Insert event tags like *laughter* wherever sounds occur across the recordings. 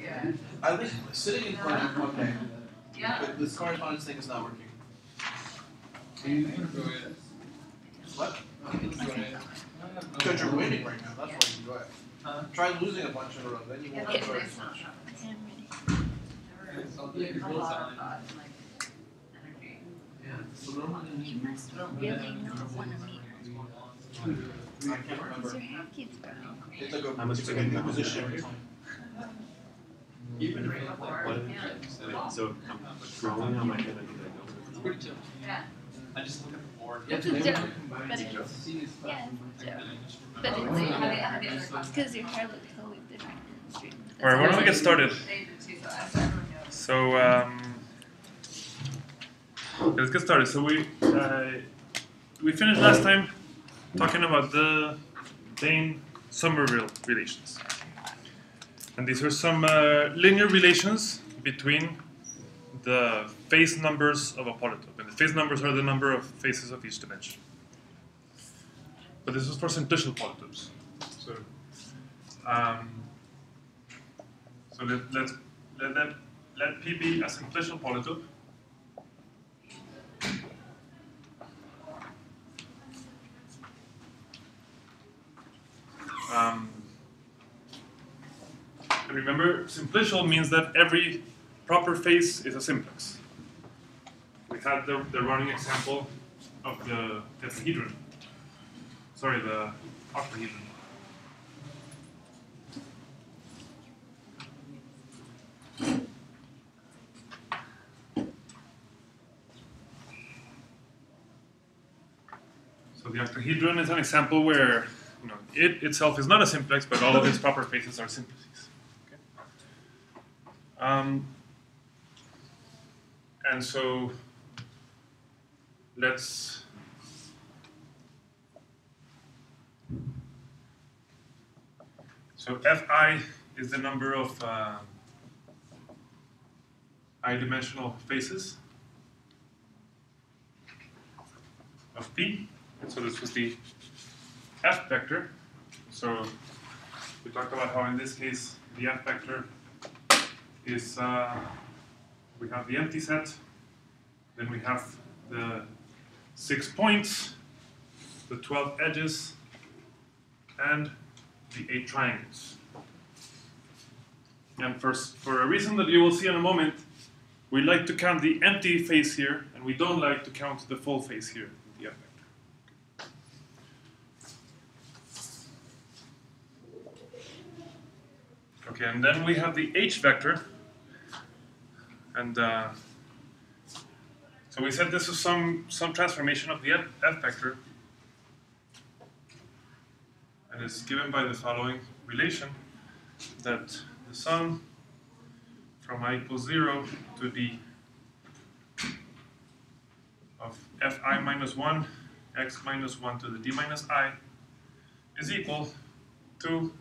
Yeah. I think sitting in front of okay, Yeah. but this correspondence thing is not working. You enjoy it. What? Enjoy it. Because you're winning right now. That's why you enjoy it. Huh? Try losing a bunch in a row, then you won't Yeah, enjoy it as much. not- Okay, I'm ready. It's something There's you a can build lot of on. thought and like energy. Yeah. So normally You must really not want to meet her. I can't remember. your hair keeps. It's like a, How much it's is like a it? new position every time. Even Right like before, What? yeah. So I'm scrolling on my head and It's pretty chill. Yeah. I just look at the board. It's a *laughs* joke, but it's, yeah, it's a joke. But it's, how do you- how do you- it's because your hair looks totally different in the street. Alright, why don't we get started? They did too, so I- so everyone knows. So um, let's get started. So we uh, we finished last time talking about the Dehn Sommerville relations, and these are some uh, linear relations between the face numbers of a polytope, and the face numbers are the number of faces of each dimension. But this is for simplicial polytopes. So um, so let, let that let P be a simplicial polytope. Um, remember, simplicial means that every proper face is a simplex. We had the, the running example of the tetrahedron. Sorry, the octahedron. So the octahedron is an example where you know, it itself is not a simplex, but all of its proper faces are simplices. Okay? Um, and so let's so fi is the number of uh, i-dimensional faces of P. So this was the F vector. So we talked about how in this case the F vector is uh, we have the empty set, then we have the six points, the 12 edges, and the eight triangles. And first, for a reason that you will see in a moment, we like to count the empty face here, and we don't like to count the full face here, the F vector. Okay, and then we have the H vector, and uh, so we said this is some some transformation of the F, vector, and it's given by the following relation that the sum from i equals zero to d of fi minus one x minus one to the d minus i is equal to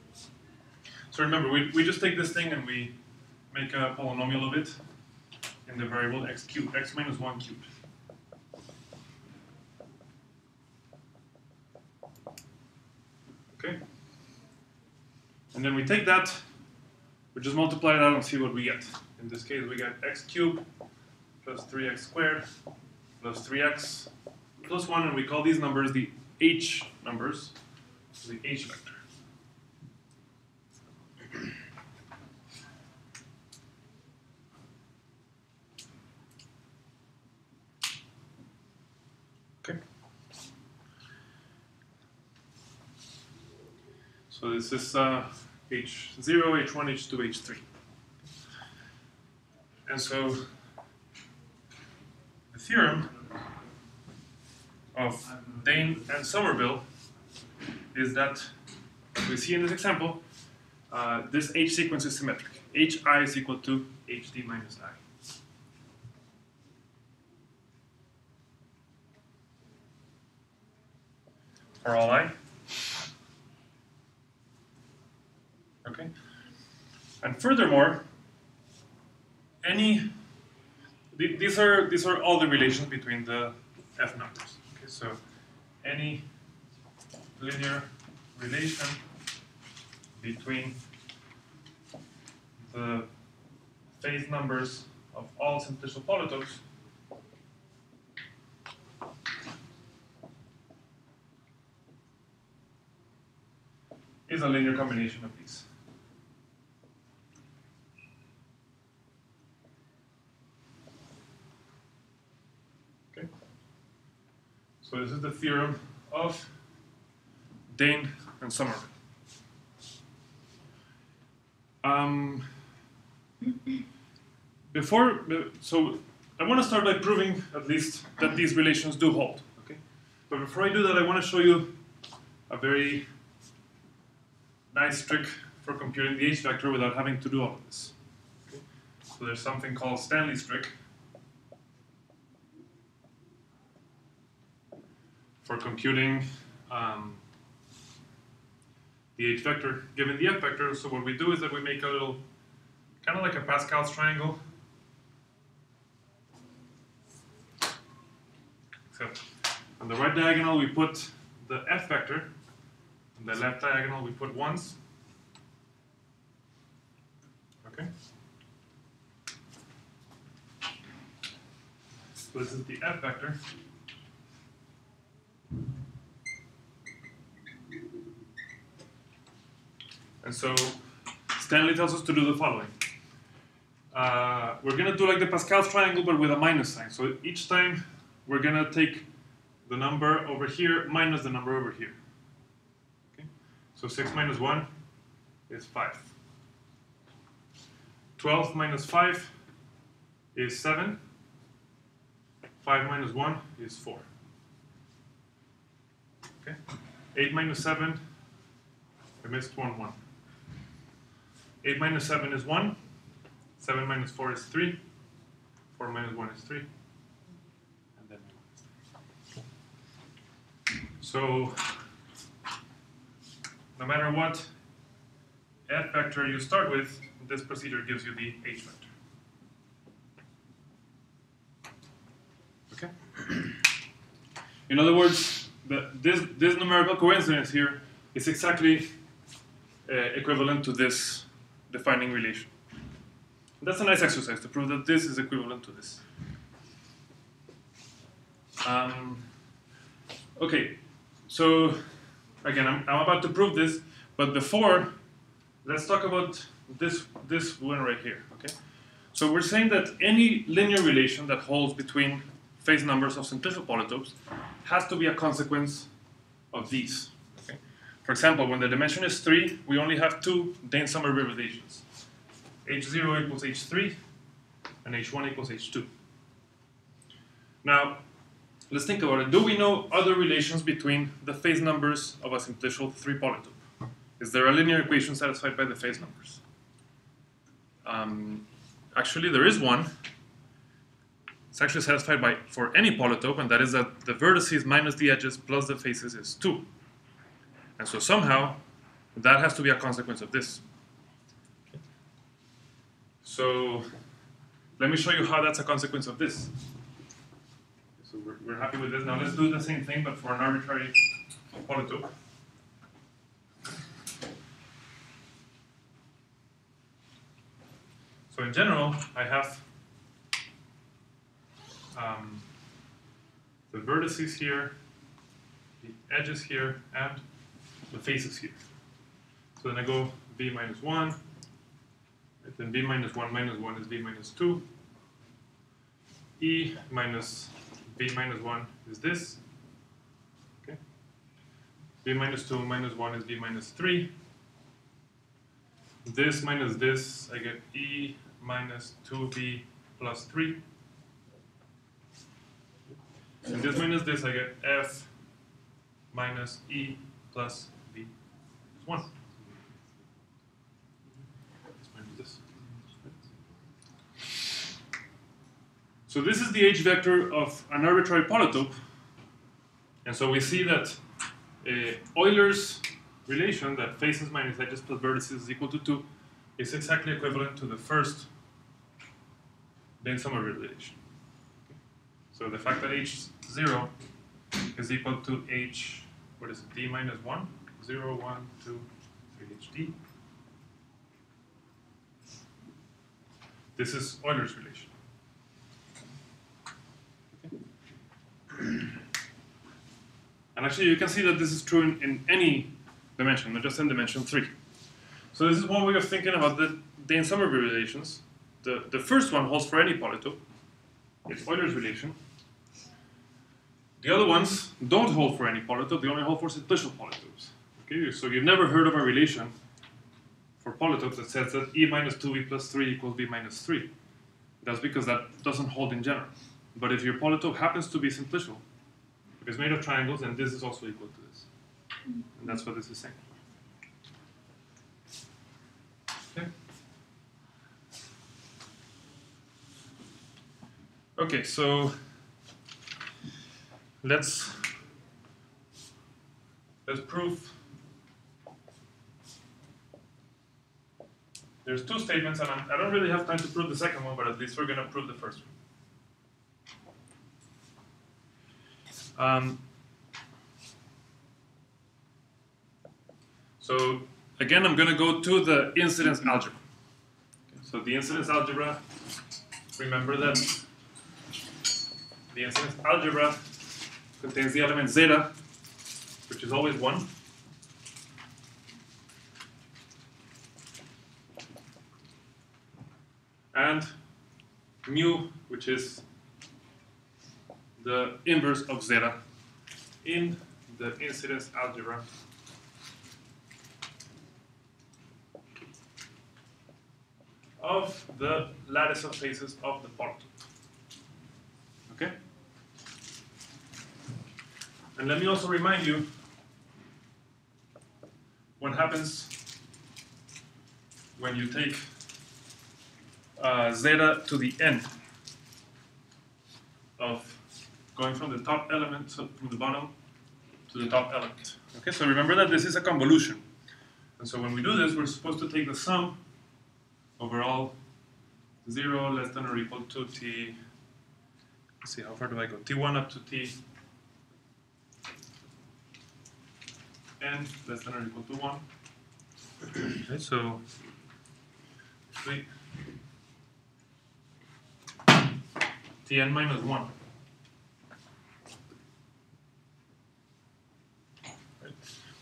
so remember, we, we just take this thing and we make a polynomial of it in the variable x cubed, x minus 1 cubed. Okay? And then we take that, we just multiply it out and see what we get. In this case, we get x cubed plus 3x squared plus 3x plus 1, and we call these numbers the h numbers, the h vector. Okay. So this is uh, H0, H1, H2, H3. And so the theorem of Dehn and Sommerville is that, we see in this example, uh, this H sequence is symmetric. Hi is equal to HD minus I. for all i. Okay. And furthermore, any th- these are these are all the relations between the f numbers. Okay, so any linear relation between the face numbers of all simplicial polytopes is a linear combination of these. Okay. So this is the theorem of Dehn and Sommerville. Um, before, so I want to start by proving at least that these relations do hold. Okay, but before I do that, I want to show you a very nice trick for computing the h vector without having to do all of this. Okay? So there's something called Stanley's trick for computing um, the h vector given the f vector. So what we do is that we make a little, kind of like a Pascal's triangle. Except on the right diagonal we put the f vector, on the left diagonal we put ones. Okay. So this is the f vector. And so Stanley tells us to do the following. Uh, we're going to do like the Pascal's triangle, but with a minus sign. So each time we're going to take the number over here minus the number over here. Okay? So 6 minus 1 is 5. 12 minus 5 is 7. 5 minus 1 is 4. Okay? 8 minus 7, I missed 1, 1. 8 minus 7 is 1. 7 minus 4 is 3. 4 minus 1 is 3. And then So, no matter what f vector you start with, this procedure gives you the h vector. Okay? *clears throat* In other words, the, this, this numerical coincidence here is exactly uh, equivalent to this defining relation. That's a nice exercise to prove that this is equivalent to this. Um, okay, so again, I'm, I'm about to prove this, but before, let's talk about this, this one right here, okay? So we're saying that any linear relation that holds between face numbers of simplicial polytopes has to be a consequence of these? For example, when the dimension is 3, we only have two Dehn-Sommerville relations. h0 equals h3, and h1 equals h2. Now, let's think about it. Do we know other relations between the face numbers of a simplicial 3 polytope? Is there a linear equation satisfied by the face numbers? Um, actually, there is one. It's actually satisfied by for any polytope, and that is that the vertices minus the edges plus the faces is 2. And so somehow, that has to be a consequence of this. So let me show you how that's a consequence of this. So we're, we're happy with this. Now let's do the same thing, but for an arbitrary polytope. So in general, I have um, the vertices here, the edges here, and the faces here. So then I go b minus 1, then b minus 1 minus 1 is b minus 2. e minus b minus 1 is this. Okay. b minus 2 minus 1 is b minus 3. This minus this, I get e minus 2b plus 3. And this minus this, I get f minus e plus b minus 1. Let's minus this. So this is the h vector of an arbitrary polytope. And so we see that uh, Euler's relation that faces minus edges plus vertices is equal to 2 is exactly equivalent to the first Dehn-Sommerville relation. So the fact that h0 is equal to h, what is it, d minus 1? 0, 1, 2, 3 hd. This is Euler's relation. And actually, you can see that this is true in, in any dimension, not just in dimension 3. So this is one way of thinking about the Dehn-Sommerville relations. The, the first one holds for any polytope. It's Euler's relation. The other ones don't hold for any polytope, they only hold for simplicial polytopes. Okay, so you've never heard of a relation for polytopes that says that e minus 2v plus 3 equals v minus 3. That's because that doesn't hold in general. But if your polytope happens to be simplicial, if it's made of triangles, then this is also equal to this. And that's what this is saying. Okay. Okay, so let's let's prove there's two statements and I'm, I don't really have time to prove the second one but at least we're going to prove the first one um, so again I'm going to go to the incidence algebra okay, so the incidence algebra remember that the incidence algebra contains the element zeta, which is always 1. And mu, which is the inverse of zeta in the incidence algebra of the lattice of faces of the polytope. Okay? And let me also remind you what happens when you take uh, zeta to the n of going from the top element, so from the bottom to the top element. Okay, so remember that this is a convolution. And so when we do this, we're supposed to take the sum over all 0 less than or equal to t, let's see, how far do I go? t1 up to t n less than or equal to 1. okay, so tn minus 1. Right?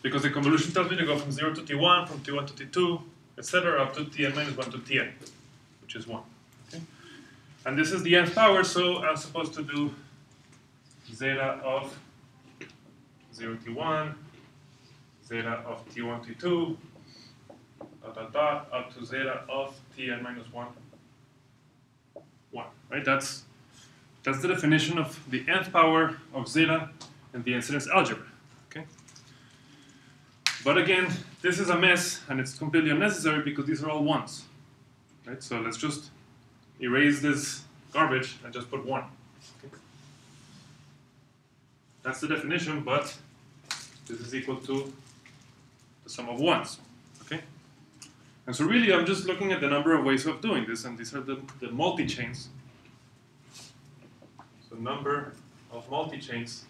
Because the convolution tells me to go from 0 to t1, from t1 to t2, etc., up to tn minus 1 to tn, which is 1. Okay? And this is the nth power, so I'm supposed to do zeta of 0 t1, zeta of t1, t2, dot, dot, dot, up to zeta of tn minus 1, 1. Right? That's, that's the definition of the nth power of zeta in the incidence algebra. Okay? But again, this is a mess, and it's completely unnecessary because these are all ones. Right? So let's just erase this garbage and just put 1. Okay? That's the definition, but this is equal to the sum of ones. Okay? And so really I'm just looking at the number of ways of doing this, and these are the, the multi-chains. So number of multi-chains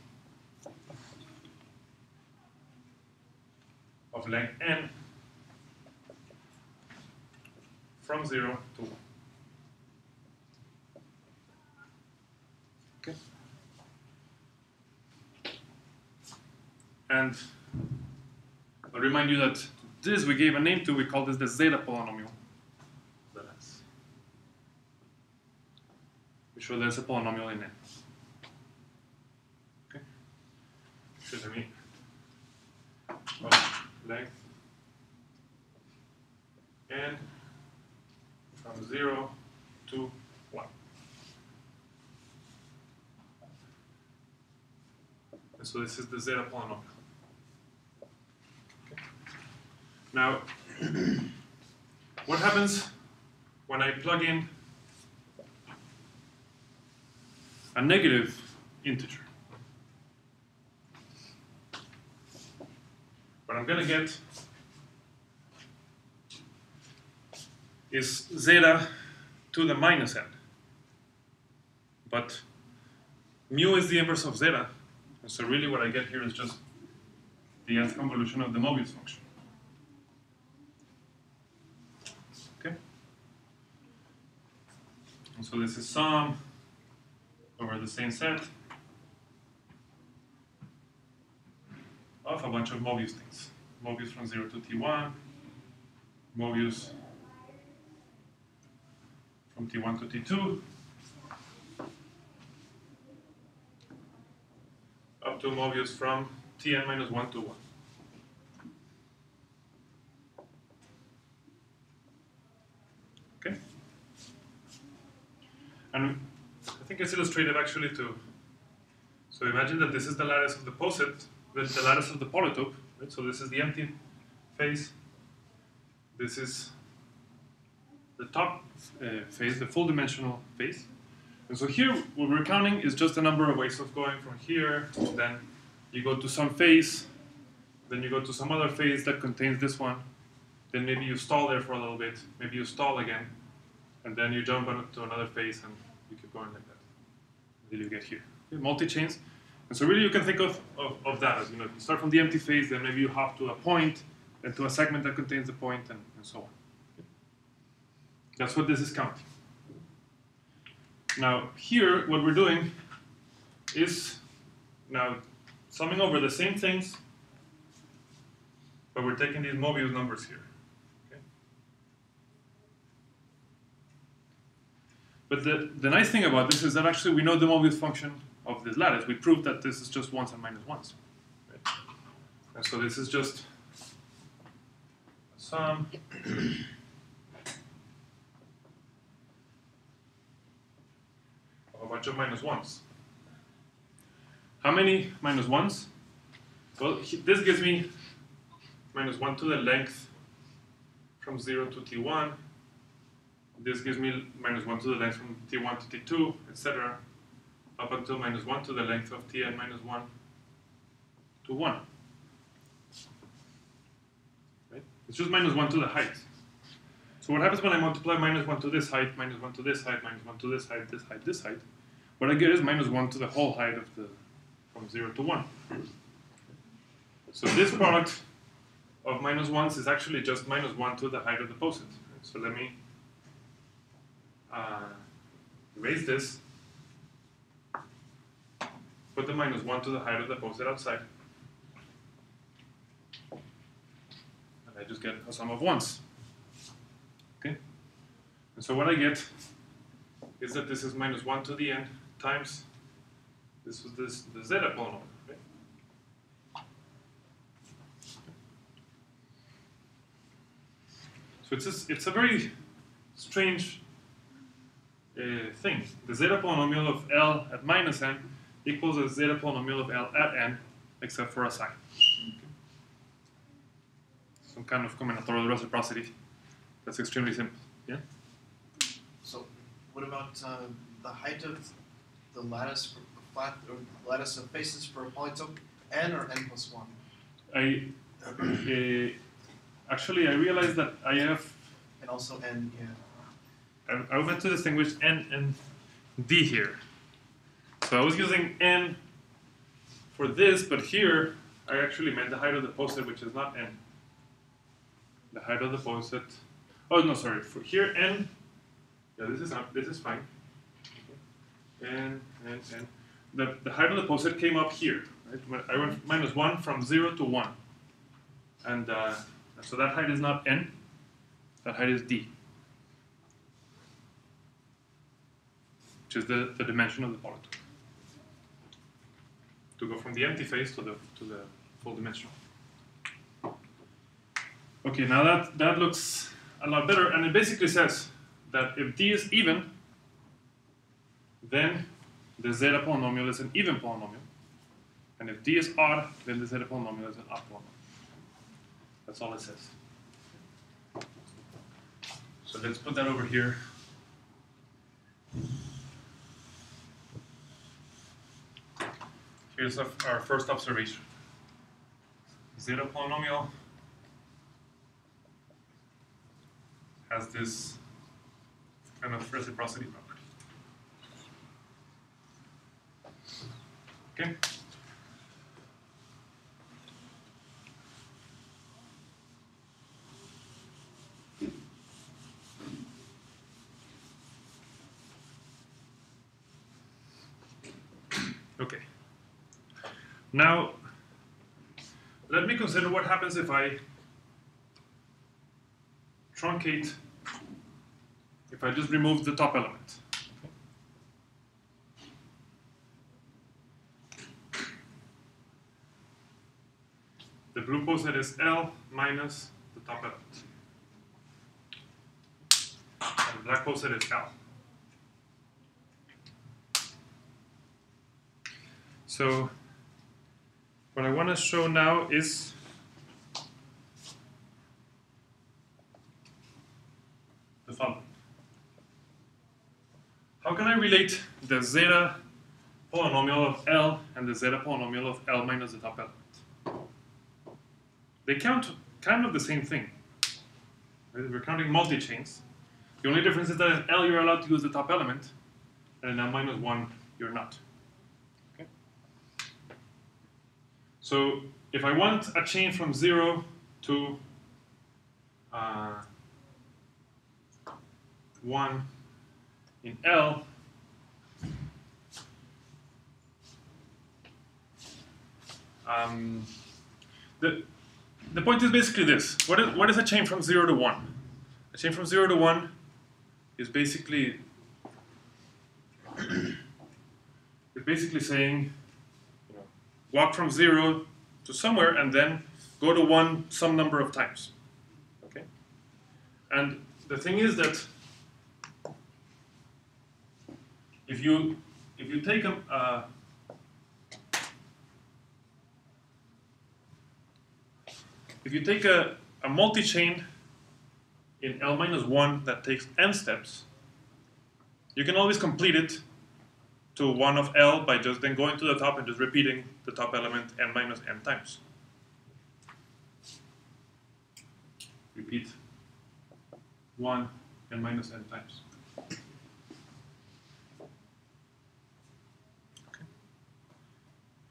of length n from 0 to 1. Okay? And I'll remind you that this we gave a name to, we call this the zeta polynomial. We show there's a polynomial in it. Okay? I mean of length n from 0 to 1. And so this is the zeta polynomial. Now, *clears throat* what happens when I plug in a negative integer? What I'm going to get is zeta to the minus n. But mu is the inverse of zeta. And so really what I get here is just the nth convolution of the Mobius function. And so this is sum over the same set of a bunch of Mobius things. Mobius from 0 to t1, Mobius from t1 to t2, up to Mobius from tn minus 1 to 1. Okay? And I think it's illustrated actually too. So imagine that this is the lattice of the poset, the, the lattice of the polytope, right? So this is the empty face. This is the top uh, face, the full dimensional face. And so here, what we're counting is just a number of ways of going from here, then you go to some face, then you go to some other face that contains this one, then maybe you stall there for a little bit, maybe you stall again, and then you jump on to another face and you keep going like that until you get here. Okay, multi-chains. And so really you can think of, of, of that as, you know, you start from the empty face, then maybe you hop to a point, then to a segment that contains the point, and, and so on. That's what this is counting. Now here, what we're doing is now summing over the same things, but we're taking these Mobius numbers here. But the, the nice thing about this is that actually we know the Mobius function of this lattice. We proved that this is just ones and minus ones. And so this is just a sum of a bunch of minus ones. How many minus ones? Well, this gives me minus 1 to the length from 0 to t1. This gives me minus 1 to the length from t1 to t2, etc. Up until minus 1 to the length of tn minus 1 to 1. Right? It's just minus 1 to the height. So what happens when I multiply minus 1 to this height, minus 1 to this height, minus 1 to this height, this height, this height? What I get is minus 1 to the whole height of the from 0 to 1. So this product of minus 1s is actually just minus 1 to the height of the poset. So let me uh, erase this. Put the minus 1 to the height of the poset outside. And I just get a sum of 1s. Okay? And so what I get is that this is minus 1 to the n times this was this the zeta polynomial. So it's a, it's a very strange uh, thing. The zeta polynomial of L at minus n equals a zeta polynomial of L at n, except for a sign. Some kind of combinatorial reciprocity. That's extremely simple. Yeah. So, what about uh, the height of the lattice for flat or lattice of faces for a polytope n or n plus one? I uh, actually I realized that I have And also n, yeah. I, I meant to distinguish n and d here. So I was using n for this, but here I actually meant the height of the poset, which is not n. The height of the poset. Oh no, sorry. For here n. Yeah, this is. This is fine. N n n. The the height of the poset came up here. Right? I went minus one from zero to one, and uh, so that height is not n. That height is d. which is the, the dimension of the polytope. To go from the empty face to the to the full dimensional. Okay, now that that looks a lot better, and it basically says that if d is even, then the zeta polynomial is an even polynomial, and if d is odd, then the zeta polynomial is an odd polynomial. That's all it says. So let's put that over here. Here's our first observation. Zeta polynomial has this kind of reciprocity property. Okay. Now, let me consider what happens if I truncate, if I just remove the top element. The blue poset is L minus the top element. And the black poset is L. So what I want to show now is the following. How can I relate the zeta polynomial of L and the zeta polynomial of L minus the top element? They count kind of the same thing. We're counting multi-chains. The only difference is that in L you're allowed to use the top element, and in L minus 1 you're not. Okay? So if I want a chain from 0 to uh, 1 in L, um, the, the point is basically this. What is, what is a chain from 0 to 1? A chain from 0 to 1 is basically *coughs* is basically saying walk from 0 to somewhere and then go to 1 some number of times. Okay? And the thing is that if you if you take a uh, if you take a, a multi-chain in L minus 1 that takes n steps, you can always complete it to 1 of L by just then going to the top and just repeating the top element n minus n times. Repeat 1 n minus n times. Okay.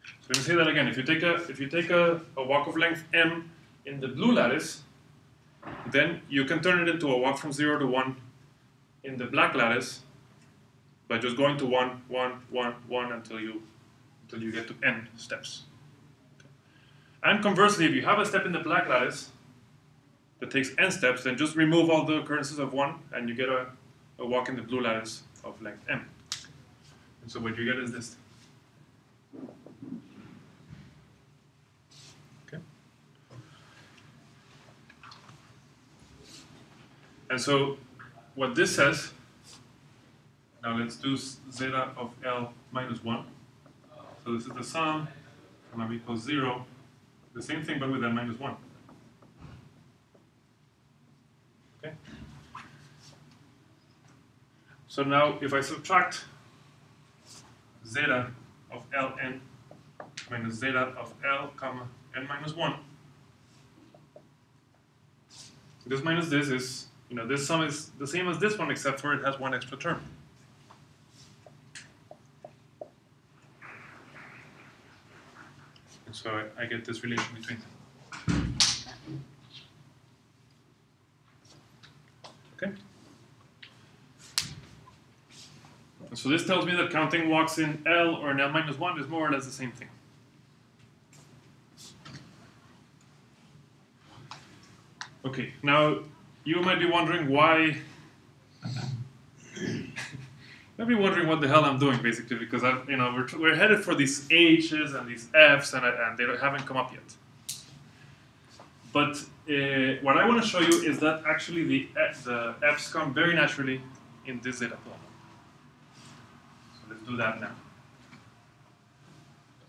So let me say that again. If you take a if you take a, a walk of length m in the blue lattice, then you can turn it into a walk from 0 to 1 in the black lattice by just going to 1, 1, 1, 1 until you, until you get to n steps. Okay. And conversely, if you have a step in the black lattice that takes n steps, then just remove all the occurrences of 1 and you get a, a walk in the blue lattice of length m. And so what you get is this. And so what this says, now let's do zeta of L minus 1. So this is the sum m equals 0, the same thing but with n minus 1. Okay? So now if I subtract zeta of Ln minus zeta of L comma n minus 1, this minus this is you know, this sum is the same as this one, except for it has one extra term. So I, I get this relation between them. Okay? So this tells me that counting walks in L or in L minus 1 is more or less the same thing. Okay, now you might be wondering why. Might be wondering what the hell I'm doing, basically, because I, you know, we're, we're headed for these H's and these F's, and, and they haven't come up yet. But uh, what I want to show you is that actually the the F's come very naturally in this zeta plot. So let's do that now.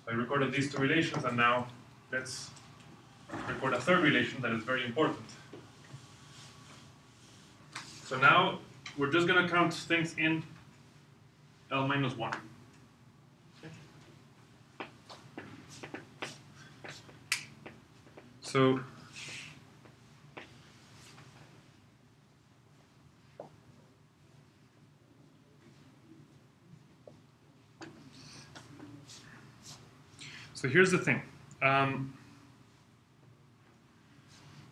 So I recorded these two relations, and now let's record a third relation that is very important. So now we're just going to count things in L minus 1. Okay. So So here's the thing. Um,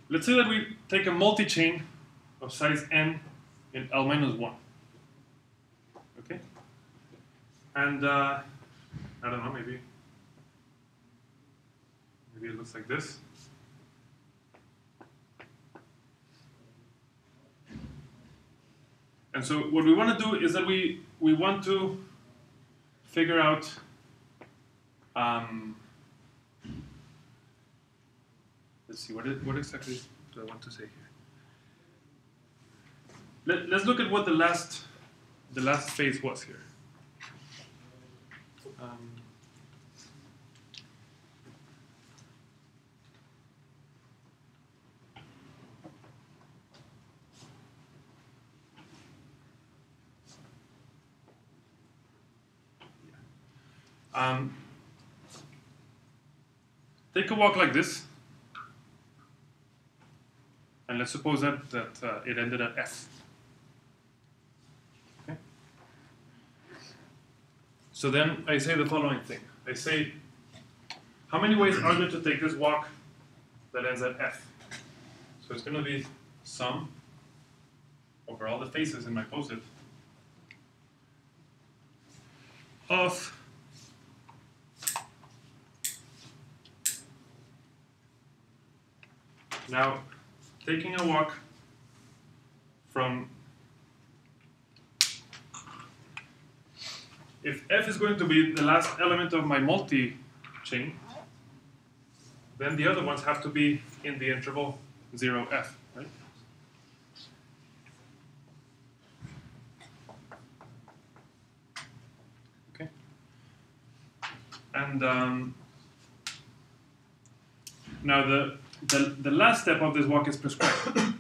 let's say that we take a multi-chain of size n in L minus 1. Okay? And uh, I don't know, maybe. Maybe it looks like this. And so what we want to do is that we we want to figure out um, let's see what what exactly do I want to say here. Let, let's look at what the last the last face was here. Um, Um, take a walk like this, and let's suppose that, that uh, it ended at F. So then I say the following thing. I say, how many ways are there to take this walk that ends at F? So it's going to be sum over all the faces in my poset of Now, taking a walk from if f is going to be the last element of my multi-chain, then the other ones have to be in the interval 0f, right? Okay. And um, now the the, the last step of this walk is prescribed. *coughs*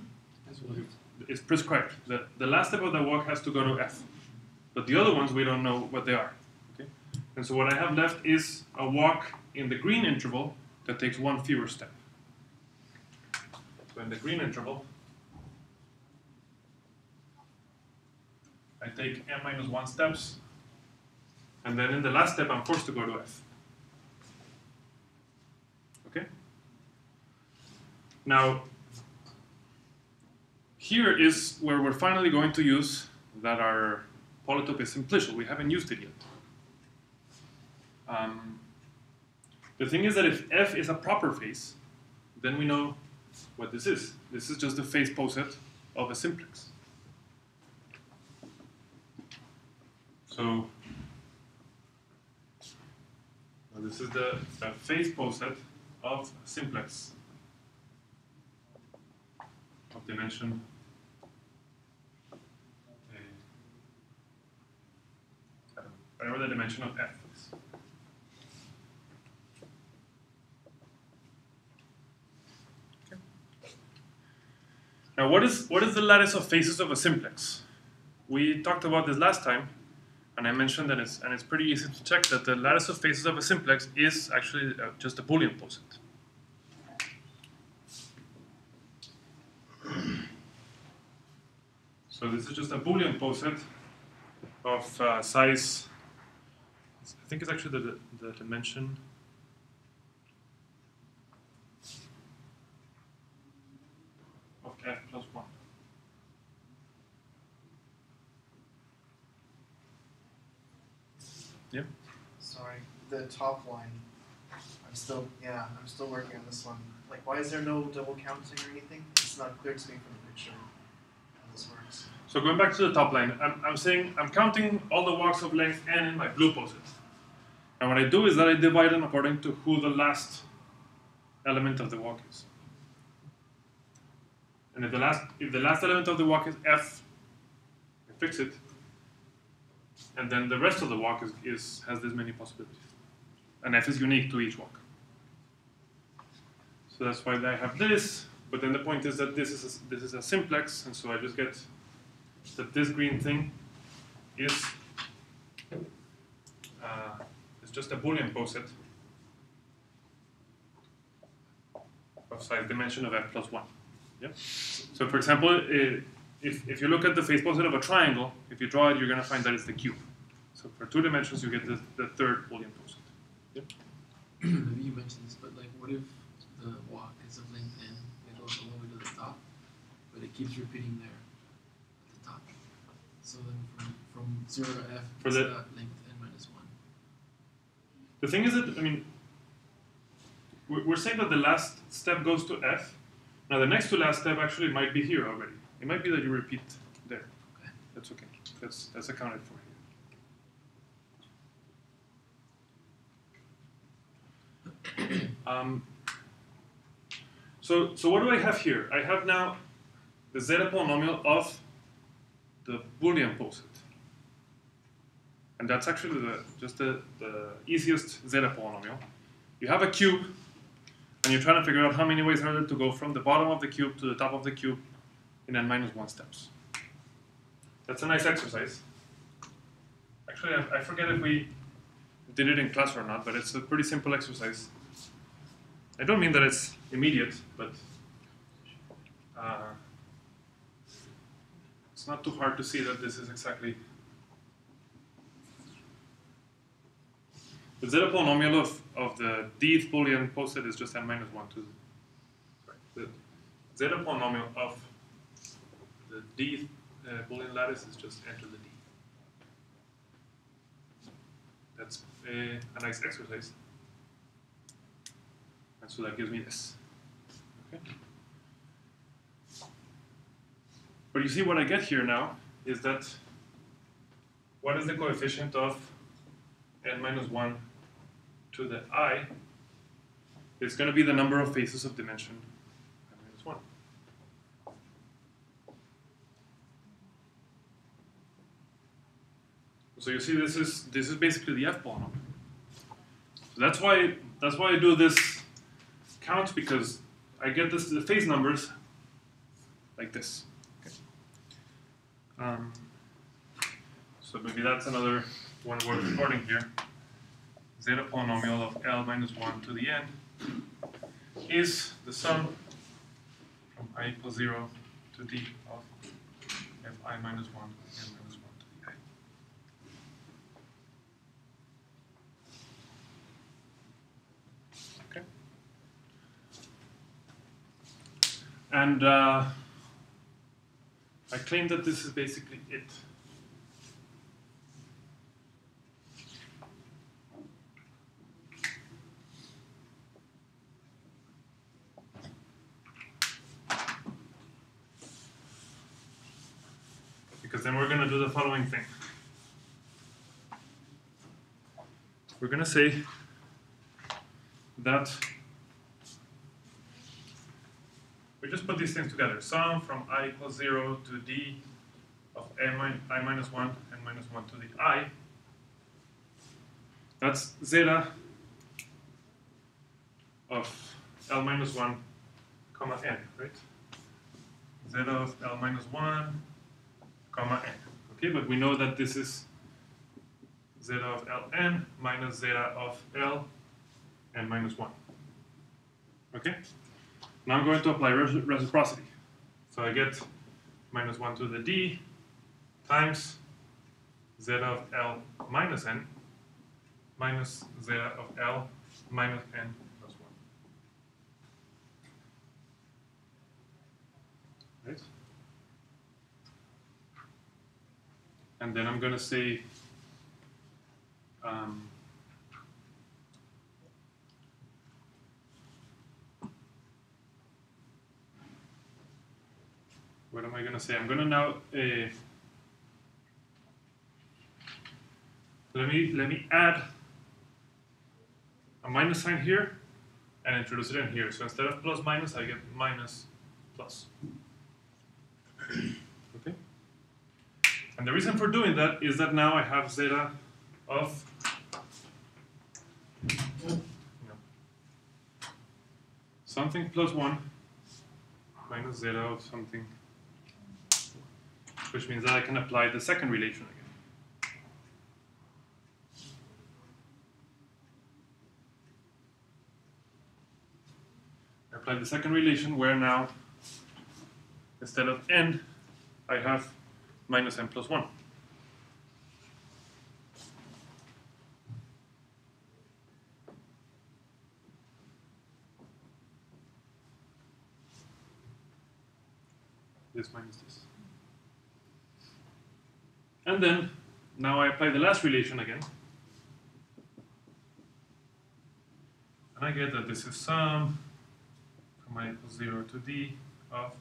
It's prescribed. The, the last step of the walk has to go to F. But the other ones, we don't know what they are. Okay? And so what I have left is a walk in the green interval that takes one fewer step. So in the green interval, I take n minus 1 steps, and then in the last step, I'm forced to go to F. Okay? Now, here is where we're finally going to use that our polytope is simplicial. We haven't used it yet. Um, the thing is that if f is a proper face, then we know what this is. This is just the face poset of a simplex. So well, this is the, the face poset of simplex of dimension uh, I don't know, whatever the dimension of f is. Now, what is what is the lattice of faces of a simplex? We talked about this last time, and I mentioned that it's and it's pretty easy to check that the lattice of faces of a simplex is actually uh, just a Boolean poset. So this is just a Boolean poset of uh, size. I think it's actually the, the dimension. Of f plus one. Yep. Sorry, the top line. I'm still, yeah, I'm still working on this one. Like, why is there no double counting or anything? It's not clear to me from the picture how this works. So going back to the top line, I'm, I'm saying I'm counting all the walks of length n in my blue poset. And what I do is that I divide them according to who the last element of the walk is. And if the last if the last element of the walk is f, I fix it. And then the rest of the walk is, is has this many possibilities. And f is unique to each walk. So that's why I have this. But then the point is that this is a, this is a simplex, and so I just get that this green thing is is just a Boolean poset of size dimension of f plus one. Yeah. So for example, if if you look at the face poset of a triangle, if you draw it, you're gonna find that it's the cube. So for two dimensions, you get the, the third Boolean poset. Yeah? *clears throat* Maybe you mentioned this, but like, what if the walk is of length n, it goes all the way to the top, but it keeps repeating there at the top. So then from, from zero to f, For it's the- length n minus one. The thing is that I mean, we're, saying that the last step goes to f. Now the next to last step actually might be here already. It might be that you repeat there. That's okay. That's that's accounted for here. *coughs* um, so so what do I have here? I have now the zeta polynomial of the Boolean poset. And that's actually the, just the, the easiest zeta polynomial. You have a cube, and you're trying to figure out how many ways are there to go from the bottom of the cube to the top of the cube in n minus 1 steps. That's a nice exercise. Actually, I, I forget if we did it in class or not, but it's a pretty simple exercise. I don't mean that it's immediate, but uh, it's not too hard to see that this is exactly the zeta polynomial of, of the dth Boolean poset is just n minus 1 to the zeta polynomial of the dth uh, Boolean lattice is just n to the d. That's a, a nice exercise. And so that gives me this. Okay. But you see what I get here now is that what is the coefficient of n minus 1 to the i? It's going to be the number of faces of dimension minus 1. So you see this is this is basically the f polynomial. So that's why that's why I do this count because I get this the face numbers like this. Um, so maybe that's another one worth recording here. Zeta polynomial of L minus 1 to the n is the sum from i equals 0 to d of fi minus 1 n minus 1 to the i. Okay. And uh, I claim that this is basically it. Then we're going to do the following thing. We're going to say that we just put these things together. Sum from i equals 0 to d of n min i minus 1 n minus 1 to the i. That's zeta of l minus 1 comma n, right? Zeta of l minus 1 comma n. Okay, but we know that this is zeta of ln minus zeta of l n minus 1. Okay? Now I'm going to apply reciprocity. So I get minus 1 to the d times zeta of l minus n minus zeta of l minus n plus 1. Right? And then I'm going to say um, what am I going to say? I'm going to now uh, let me let me add a minus sign here and introduce it in here. So instead of plus minus, I get minus plus. And the reason for doing that is that now I have zeta of something plus one minus zeta of something which means that I can apply the second relation again. I apply the second relation where now, instead of n, I have minus n plus 1. This minus this. And then, now I apply the last relation again. And I get that this is sum from i equals 0 to d of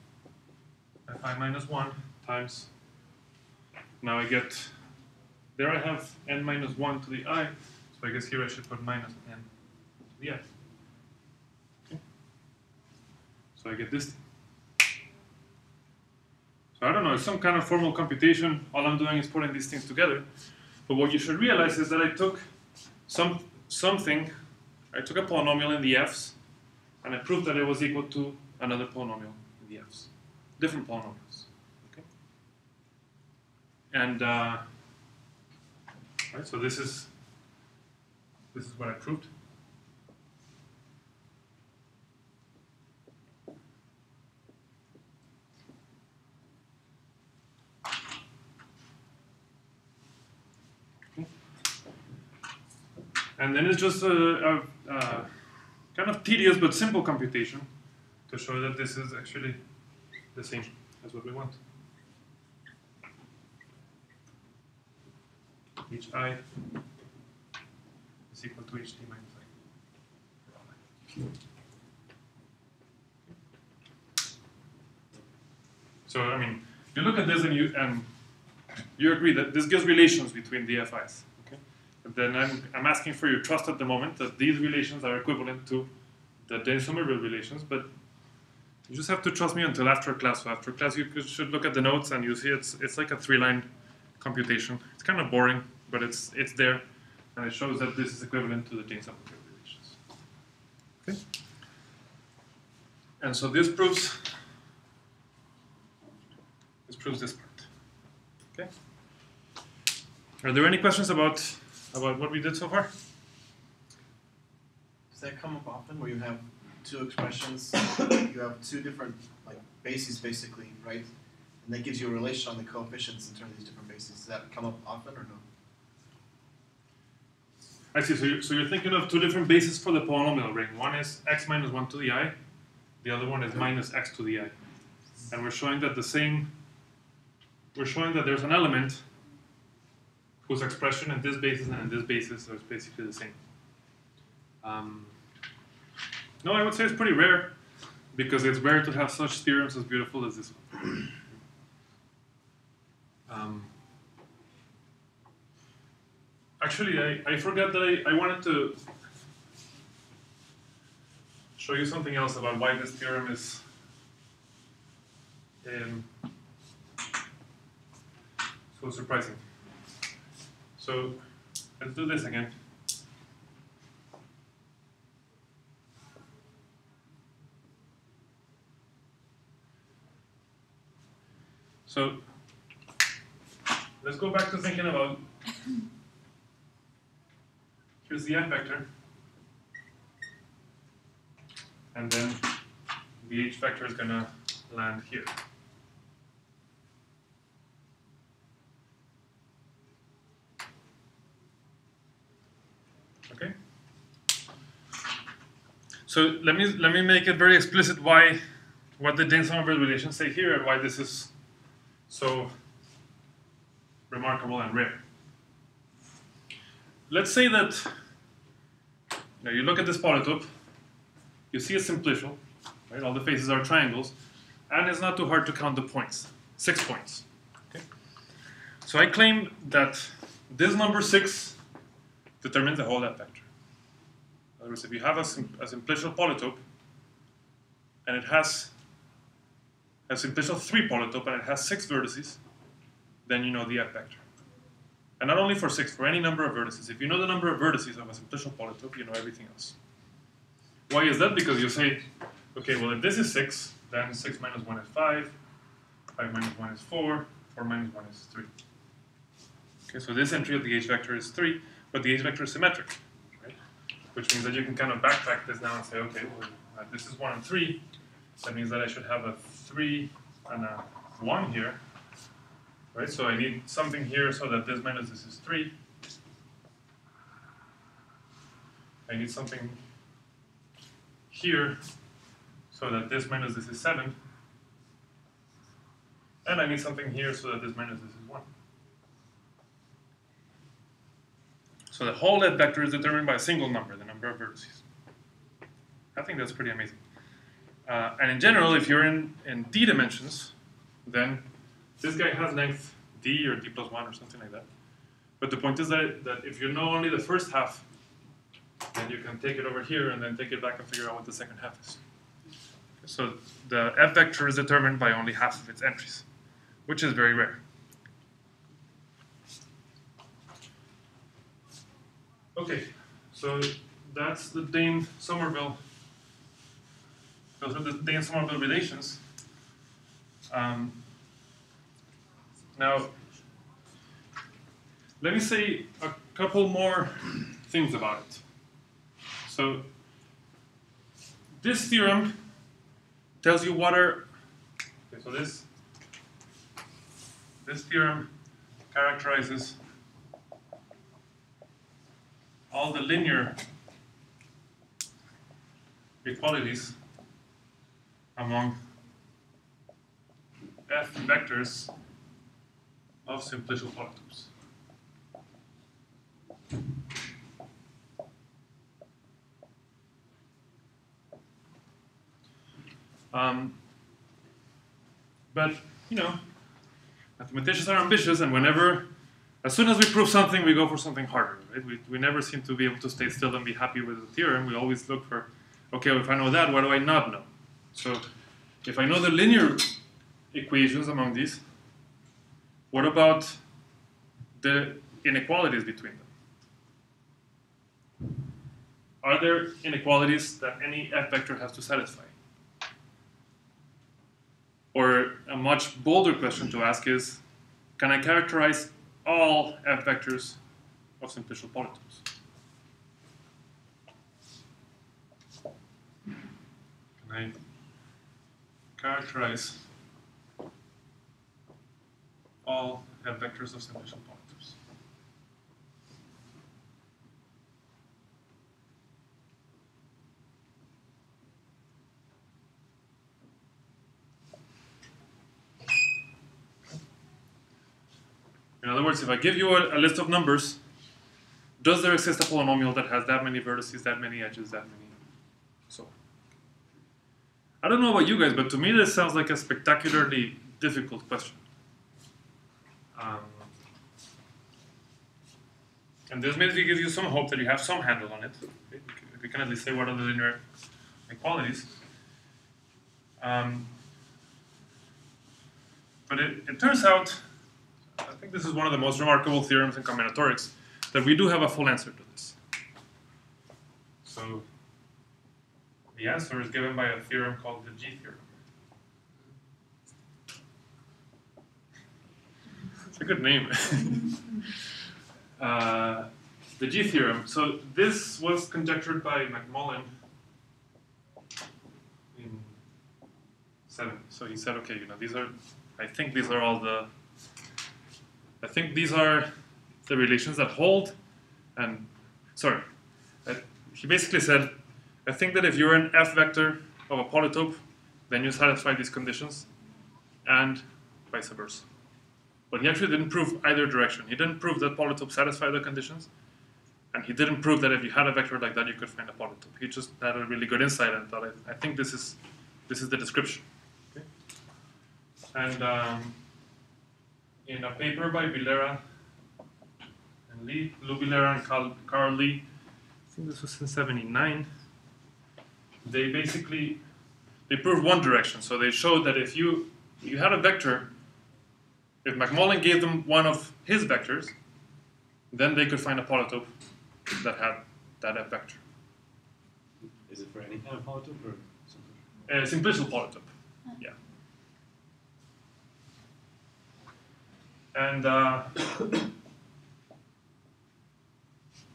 fi minus 1 times. Now I get, there I have n minus 1 to the i, so I guess here I should put minus n to the i. Okay. So I get this. So I don't know, it's some kind of formal computation. All I'm doing is putting these things together. But what you should realize is that I took some something, I took a polynomial in the f's, and I proved that it was equal to another polynomial in the f's. Different polynomials. And uh, right, so this is this is what I proved. And then it's just a, a, a kind of tedious but simple computation to show that this is actually the same as what we want. Each i is equal to each t minus i. So I mean, you look at this and you and you agree that this gives relations between the FIs. Okay? But then I'm, I'm asking for your trust at the moment that these relations are equivalent to the Dehn-Sommerville relations, but you just have to trust me until after class. So after class, you should look at the notes and you see it's it's like a three-line computation. It's kind of boring, but it's it's there, and it shows that this is equivalent to the Dehn-Sommerville relations. Okay. And so this proves this proves this part. Okay. Are there any questions about about what we did so far? Does that come up often where you have two expressions, you have two different like bases basically, right? And that gives you a relation on the coefficients in terms of these different bases. Does that come up often or no? I see. So you're, so you're thinking of two different bases for the polynomial ring. One is x minus 1 to the i, the other one is minus x to the i. And we're showing that the same, we're showing that there's an element whose expression in this basis and in this basis is basically the same. Um, no, I would say it's pretty rare because it's rare to have such theorems as beautiful as this one. *clears throat* Um, Actually, I, I forgot that I, I wanted to show you something else about why this theorem is um, so surprising. So let's do this again. So let's go back to thinking about *laughs* here's the f vector, and then the h vector is going to land here. Okay. So let me let me make it very explicit why what the Dehn-Sommerville relations say here and why this is so remarkable and rare. Let's say that now you look at this polytope, you see a simplicial, right? All the faces are triangles, and it's not too hard to count the points. Six points. Okay? So I claim that this number six determines the whole F vector. In other words, if you have a, sim a simplicial polytope, and it has a simplicial three polytope, and it has six vertices, then you know the F vector. And not only for six, for any number of vertices. If you know the number of vertices of a simplicial polytope, you know everything else. Why is that? Because you say, okay, well, if this is 6, then 6 minus 1 is 5, 5 minus 1 is 4, 4 minus 1 is 3. Okay, so this entry of the h vector is 3, but the h vector is symmetric, right? Which means that you can kind of backtrack this now and say, okay, well, uh, this is 1 and 3. That means that I should have a 3 and a 1 here. Right, so I need something here so that this minus this is 3. I need something here so that this minus this is 7. And I need something here so that this minus this is 1. So the whole F vector is determined by a single number, the number of vertices. I think that's pretty amazing. Uh, and in general, if you're in, in d dimensions, then this guy has length d or d plus 1 or something like that. But the point is that, that if you know only the first half, then you can take it over here and then take it back and figure out what the second half is. So the f vector is determined by only half of its entries, which is very rare. Okay, so that's the Dehn Sommerville. Those are the Dehn Sommerville relations. Um, now, let me say a couple more things about it. So, this theorem tells you what are. Okay, so this this theorem characterizes all the linear equalities among f vectors of simplicial polytopes. Um, but, you know, mathematicians are ambitious, and whenever, as soon as we prove something, we go for something harder, right? We, we never seem to be able to stay still and be happy with the theorem. We always look for, okay, if I know that, what do I not know? So, if I know the linear equations among these, what about the inequalities between them? Are there inequalities that any f vector has to satisfy? Or a much bolder question to ask is, can I characterize all f vectors of simplicial polytopes? Can I characterize all have vectors of simplicial polytopes? In other words, if I give you a, a, list of numbers, does there exist a polynomial that has that many vertices, that many edges, that many so? I don't know about you guys, but to me this sounds like a spectacularly difficult question. Um, and this maybe gives you some hope that you have some handle on it. We can at least say what are the linear inequalities. Um, but it, it turns out I think this is one of the most remarkable theorems in combinatorics, that we do have a full answer to this. So the answer is given by a theorem called the G theorem. A good name. uh, the G theorem. So this was conjectured by McMullen in seven. So he said, okay, you know, these are, I think these are all the I think these are the relations that hold, and sorry, uh, he basically said, I think that if you're an f vector of a polytope, then you satisfy these conditions, and vice versa. But he actually didn't prove either direction. He didn't prove that polytopes satisfy the conditions, and he didn't prove that if you had a vector like that, you could find a polytope. He just had a really good insight and thought, I, I think this is this is the description. Okay? And um, in a paper by Billera and Lee, Lou Billera and Carl, Carl Lee, I think this was in 79, they basically, they proved one direction. So they showed that if you, you had a vector, if McMullen gave them one of his vectors, then they could find a polytope that had that F vector. Is it for any kind of polytope or something? Uh, simplicial polytope, yeah. And uh, *coughs*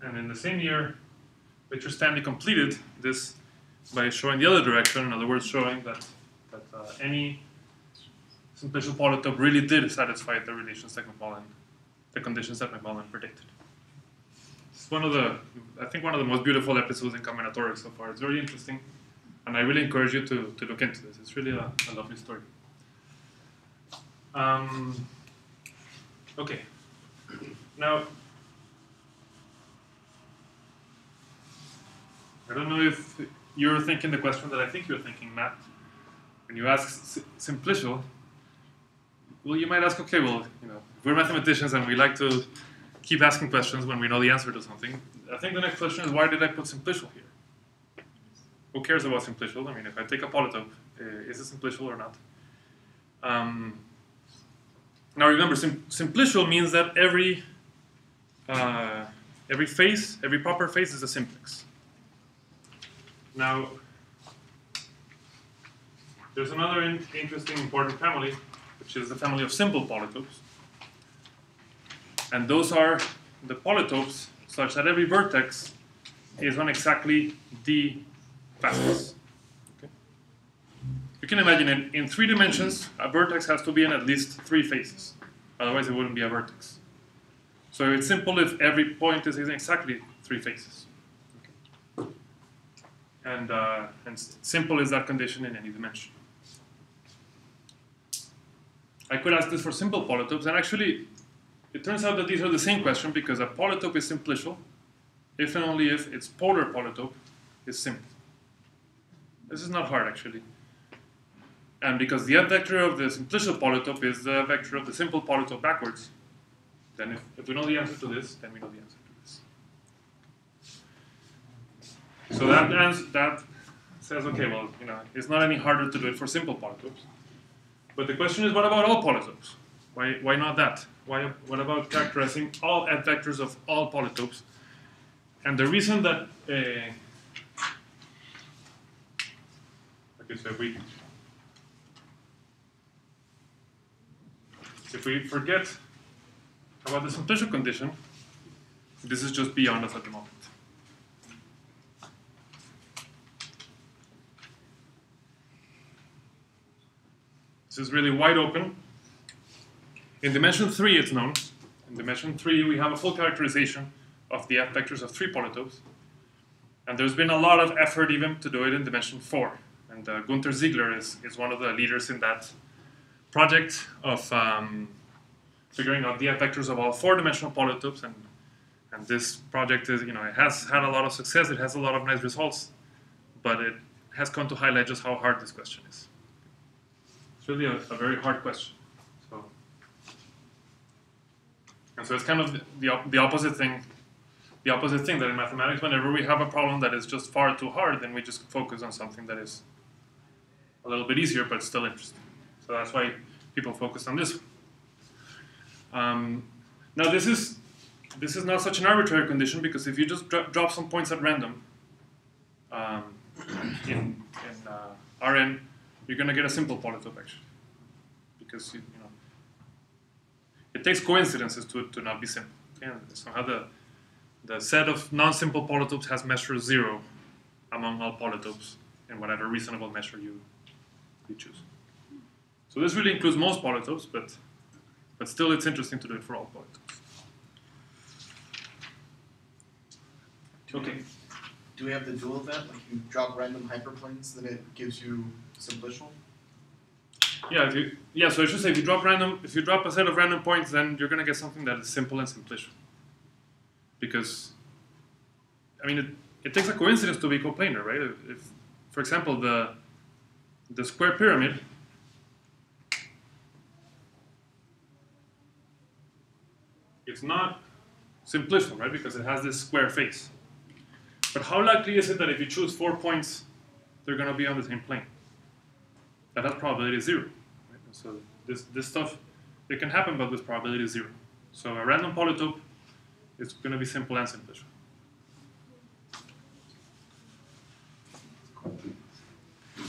and in the same year, Victor Stanley completed this by showing the other direction. In other words, showing that that uh, any simplicial polytope really did satisfy the relations that McMullen, the conditions that McMullen predicted. It's one of the, I think, one of the most beautiful episodes in combinatorics so far. It's very interesting, and I really encourage you to, to look into this. It's really a, a lovely story. Um, Okay. Now, I don't know if you're thinking the question that I think you're thinking, Matt. When you ask simplicial, well, you might ask, okay, well, you know, we're mathematicians and we like to keep asking questions when we know the answer to something. I think the next question is, why did I put simplicial here? Who cares about simplicial? I mean, if I take a polytope, uh, is it simplicial or not? Um, now remember, sim- simplicial means that every uh, every face, every proper face is a simplex. Now, there's another in- interesting, important family, which is the family of simple polytopes. And those are the polytopes such that every vertex is on exactly d facets. Okay? You can imagine in, in three dimensions, a vertex has to be in at least three faces. Otherwise, it wouldn't be a vertex. So it's simple if every point is in exactly three faces. Okay. And, uh, and simple is that condition in any dimension. I could ask this for simple polytopes, and actually, it turns out that these are the same question because a polytope is simplicial if and only if its polar polytope is simple. This is not hard actually. And because the f vector of the simplicial polytope is the vector of the simple polytope backwards, then if, if we know the answer to this, then we know the answer to this. So that that says, okay, well, you know, it's not any harder to do it for simple polytopes. But the question is, what about all polytopes? Why, why not that? Why, what about characterizing all f vectors of all polytopes? And the reason that, uh, okay, so if we, if we forget about the simplicial condition, this is just beyond us at the moment. This is really wide open. In dimension 3, it's known. In dimension 3, we have a full characterization of the f vectors of three polytopes. And there's been a lot of effort even to do it in dimension 4. And uh, Günter Ziegler is, is one of the leaders in that project of um, figuring out the f vectors of all four-dimensional polytopes. And, and this project is, you know, it has had a lot of success. It has a lot of nice results. But it has come to highlight just how hard this question is. Really a, a very hard question. So, and so it's kind of the, the, the opposite thing. The opposite thing that in mathematics, whenever we have a problem that is just far too hard, then we just focus on something that is a little bit easier but still interesting. So that's why people focus on this. Um, now this is this is not such an arbitrary condition because if you just dro- drop some points at random um, in, in uh, Rn, you're going to get a simple polytope actually, because you, you know it takes coincidences to to not be simple. Okay? And somehow the the set of non-simple polytopes has measure zero among all polytopes in whatever reasonable measure you you choose. So this really includes most polytopes, but but still it's interesting to do it for all polytopes. Okay. Do we have the dual event? Like you drop random hyperplanes, then it gives you simplicial? Yeah, if you, yeah. So I should say, if you drop random, if you drop a set of random points, then you're gonna get something that is simple and simplicial. Because, I mean, it, it takes a coincidence to be coplanar, right? If, if, for example, the the square pyramid it's not simplicial, right? Because it has this square face. But how likely is it that if you choose four points, they're gonna be on the same plane? That has probability zero. Right? So this, this stuff, it can happen, but with probability zero. So a random polytope is going to be simple and simplicial.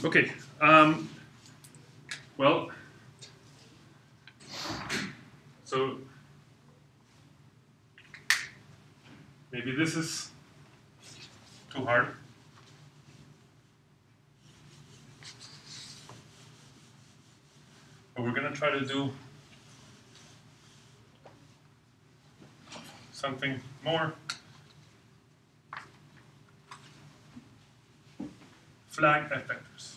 Okay. Um, well, so maybe this is too hard. But we're gonna try to do something more flag f vectors.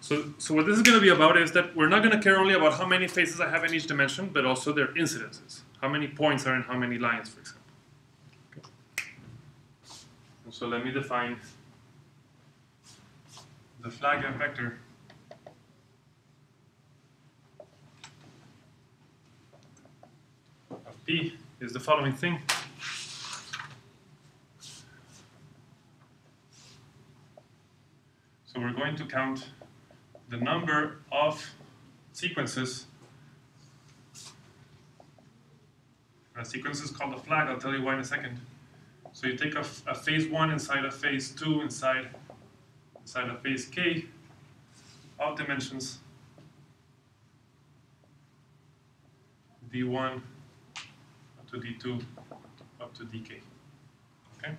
So, so what this is going to be about is that we're not going to care only about how many faces I have in each dimension, but also their incidences. How many points are in how many lines, for example. Okay. So let me define the flag f vector p is the following thing. So we're going to count the number of sequences. A sequence is called a flag, I'll tell you why in a second. So you take a face one inside a face two inside inside a face k of dimensions d1 up to d2 up to dk. Okay?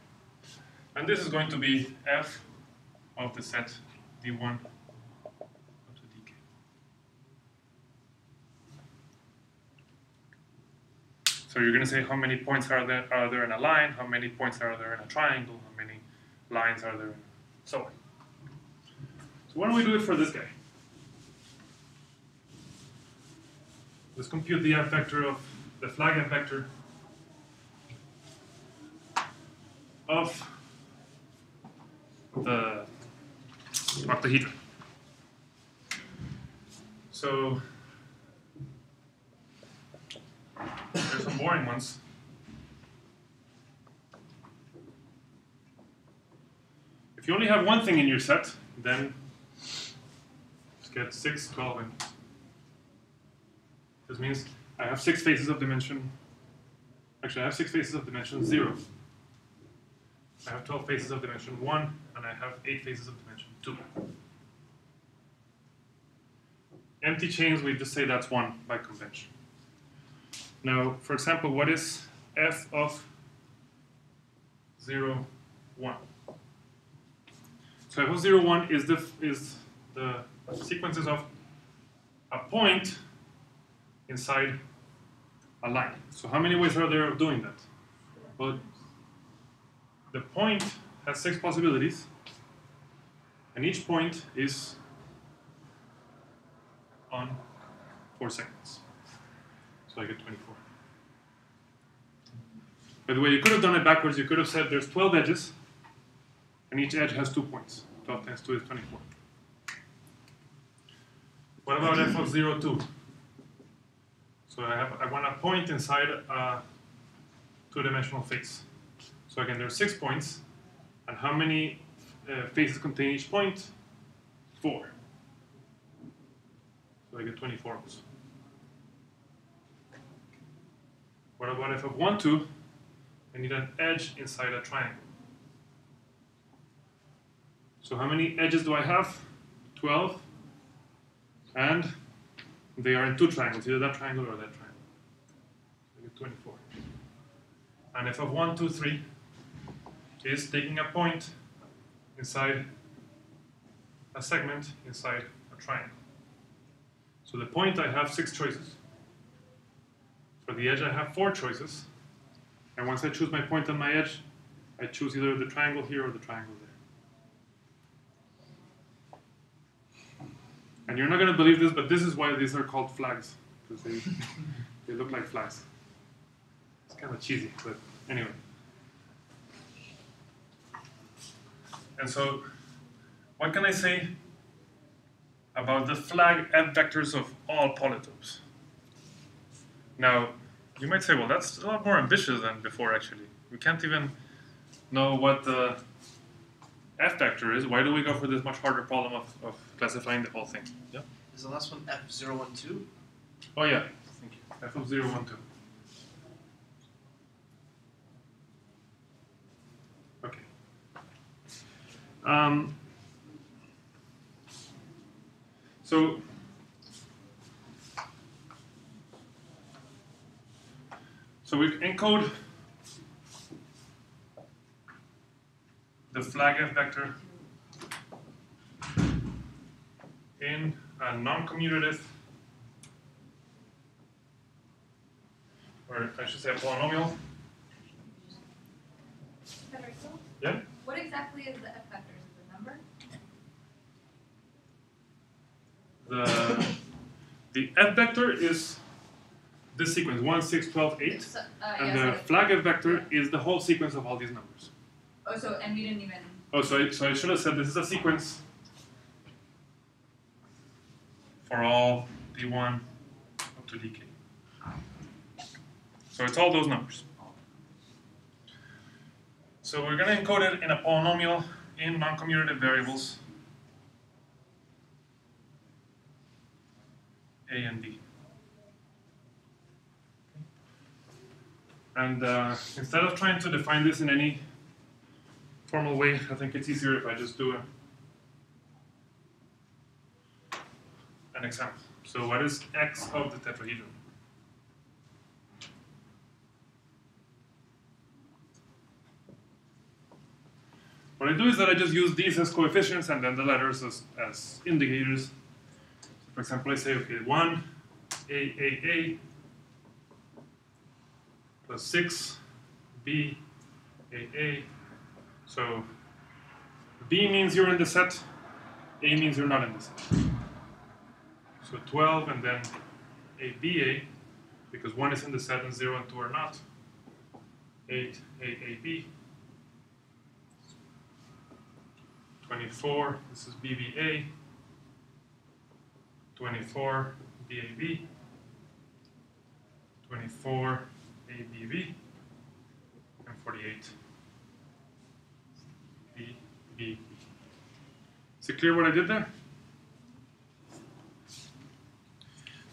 And this is going to be f of the set d1 up to dk. So you're going to say how many points are there are there in a line, how many points are there in a triangle, how many lines are there, so on. So why don't we do it for this guy? Let's compute the f vector of the flag f vector of the octahedron. So there's some boring ones. If you only have one thing in your set, then just get 6, 12, and this means I have six faces of dimension. Actually, I have six faces of dimension 0. I have 12 faces of dimension 1, and I have 8 faces of dimension 2. Empty chains, we just say that's 1 by convention. Now, for example, what is f of 0, 1? So f of 0, 1 is the, is the sequences of a point inside a line. So how many ways are there of doing that? Well, the point has six possibilities, and each point is on four segments. So I get 24. By the way, you could have done it backwards. You could have said there's 12 edges, and each edge has two points. 12 times 2 is 24. What about f of 0, 2? So I have I want a point inside a two-dimensional face. So again, there are six points, and how many uh, faces contain each point? Four. So I get 24 of. What about if I want to, I need an edge inside a triangle. So how many edges do I have? 12. And they are in two triangles, either that triangle or that triangle. So I get 24. And f of 1, 2, 3 is taking a point inside a segment inside a triangle. So the point I have six choices. For the edge I have four choices. And once I choose my point on my edge, I choose either the triangle here or the triangle there. And you're not going to believe this, but this is why these are called flags. Because they, *laughs* they look like flags. It's kind of cheesy, but anyway. And so, what can I say about the flag f vectors of all polytopes? Now, you might say, well, that's a lot more ambitious than before, actually. We can't even know what the f vector is. Why do we go for this much harder problem of, of classifying the whole thing? Yeah? Is the last one F012? Oh, yeah. Thank you. f of 0, 1, 2. Okay. Um, so, so we encode the flag f vector in a non-commutative, or I should say a polynomial. Federico? Yeah? What exactly is the F vector? Is it the number? The the f vector is this sequence 1, 6, 12, 8. So, uh, And yeah, the so flag f vector is the whole sequence of all these numbers. Oh, so, and we didn't even, Oh, so I, so I should have said this is a sequence for all d1 up to dk. So it's all those numbers. So we're going to encode it in a polynomial in non-commutative variables a and b. And uh, instead of trying to define this in any formal way, I think it's easier if I just do a, an example. So what is x of the tetrahedron? What I do is that I just use these as coefficients and then the letters as, as indicators. For example, I say, okay, 1, A, A, A, plus 6, B, A, A. So B means you're in the set, A means you're not in the set. So 12 and then ABA, because 1 is in the set and 0 and 2 are not. 8, AAB. 24, this is BBA. 24, BAB. 24, ABB. And 48, BBB. Is it clear what I did there?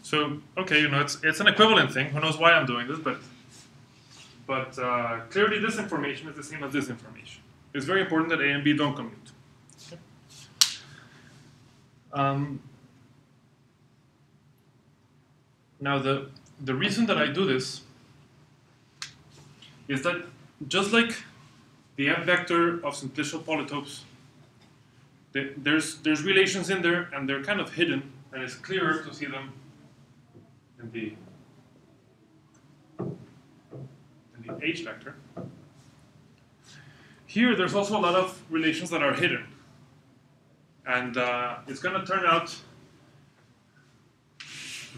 So, okay, you know, it's, it's an equivalent thing. Who knows why I'm doing this, but but uh, clearly this information is the same as this information. It's very important that A and B don't commute. Okay. Um, now the the reason that I do this is that just like the f vector of simplicial polytopes, the, there's there's relations in there and they're kind of hidden, and it's clearer to see them in the in the h vector. Here, there's also a lot of relations that are hidden, and uh, it's going to turn out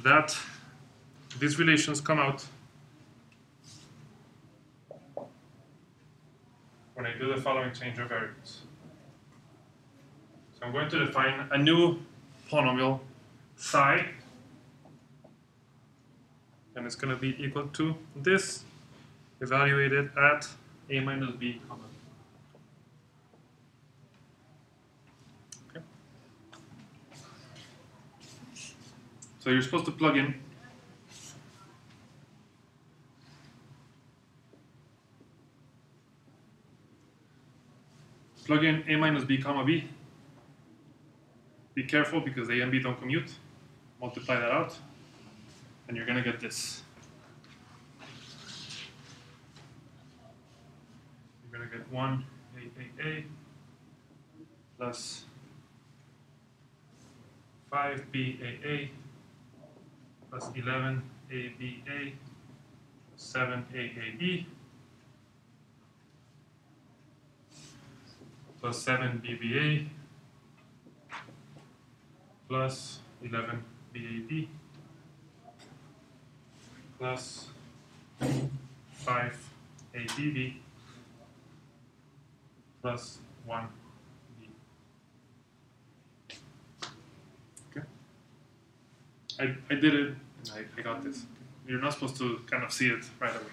that these relations come out when I do the following change of variables. So I'm going to define a new polynomial psi, and it's going to be equal to this evaluated at a minus b comma. Okay. So you're supposed to plug in plug in a minus b comma b. Be careful because a and b don't commute. Multiply that out, and you're gonna get this. You're gonna get one a a a plus five b a a plus eleven a b a seven a a b plus 7 BBA plus 11 BAB plus 5 ABB plus 1 B. Okay. I, I did it I, I got this. You're not supposed to kind of see it right away.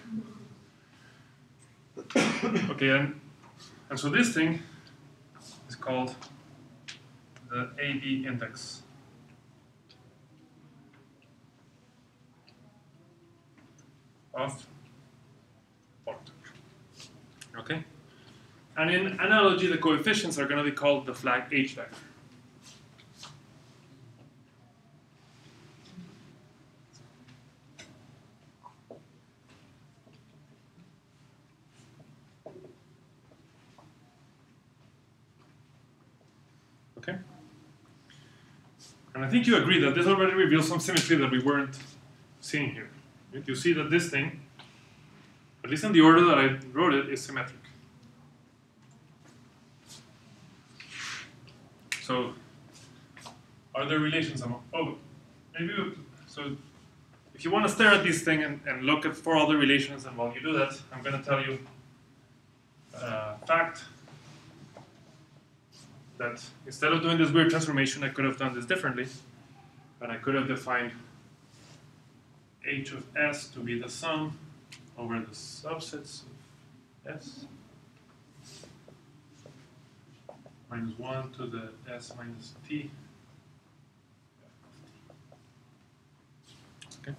*coughs* okay, and, and so this thing called the AB index. Of point. Okay? And in analogy, the coefficients are going to be called the flag H vector. Okay? And I think you agree that this already reveals some symmetry that we weren't seeing here. Right? You see that this thing, at least in the order that I wrote it, is symmetric. So, are there relations among? Oh, maybe. So, if you want to stare at this thing and, and look at four other relations, and while you do that, I'm going to tell you a fact that instead of doing this weird transformation, I could have done this differently. And I could have defined h of s to be the sum over the subsets of s minus 1 to the s minus t. Okay.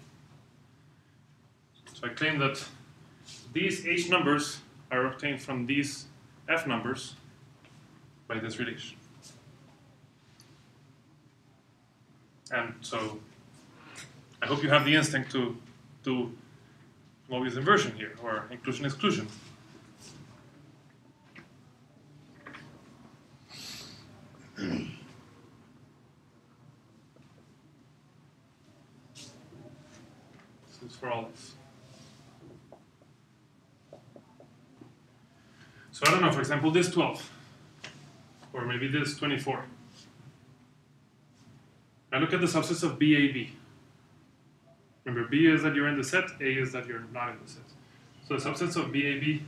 So I claim that these h numbers are obtained from these f numbers by this relation. And so I hope you have the instinct to do Mobius inversion here, or inclusion exclusion. This is for all. So I don't know, for example, this 12, or maybe this 24. I look at the subsets of BAB. Remember, B is that you're in the set, A is that you're not in the set. So the subsets of BAB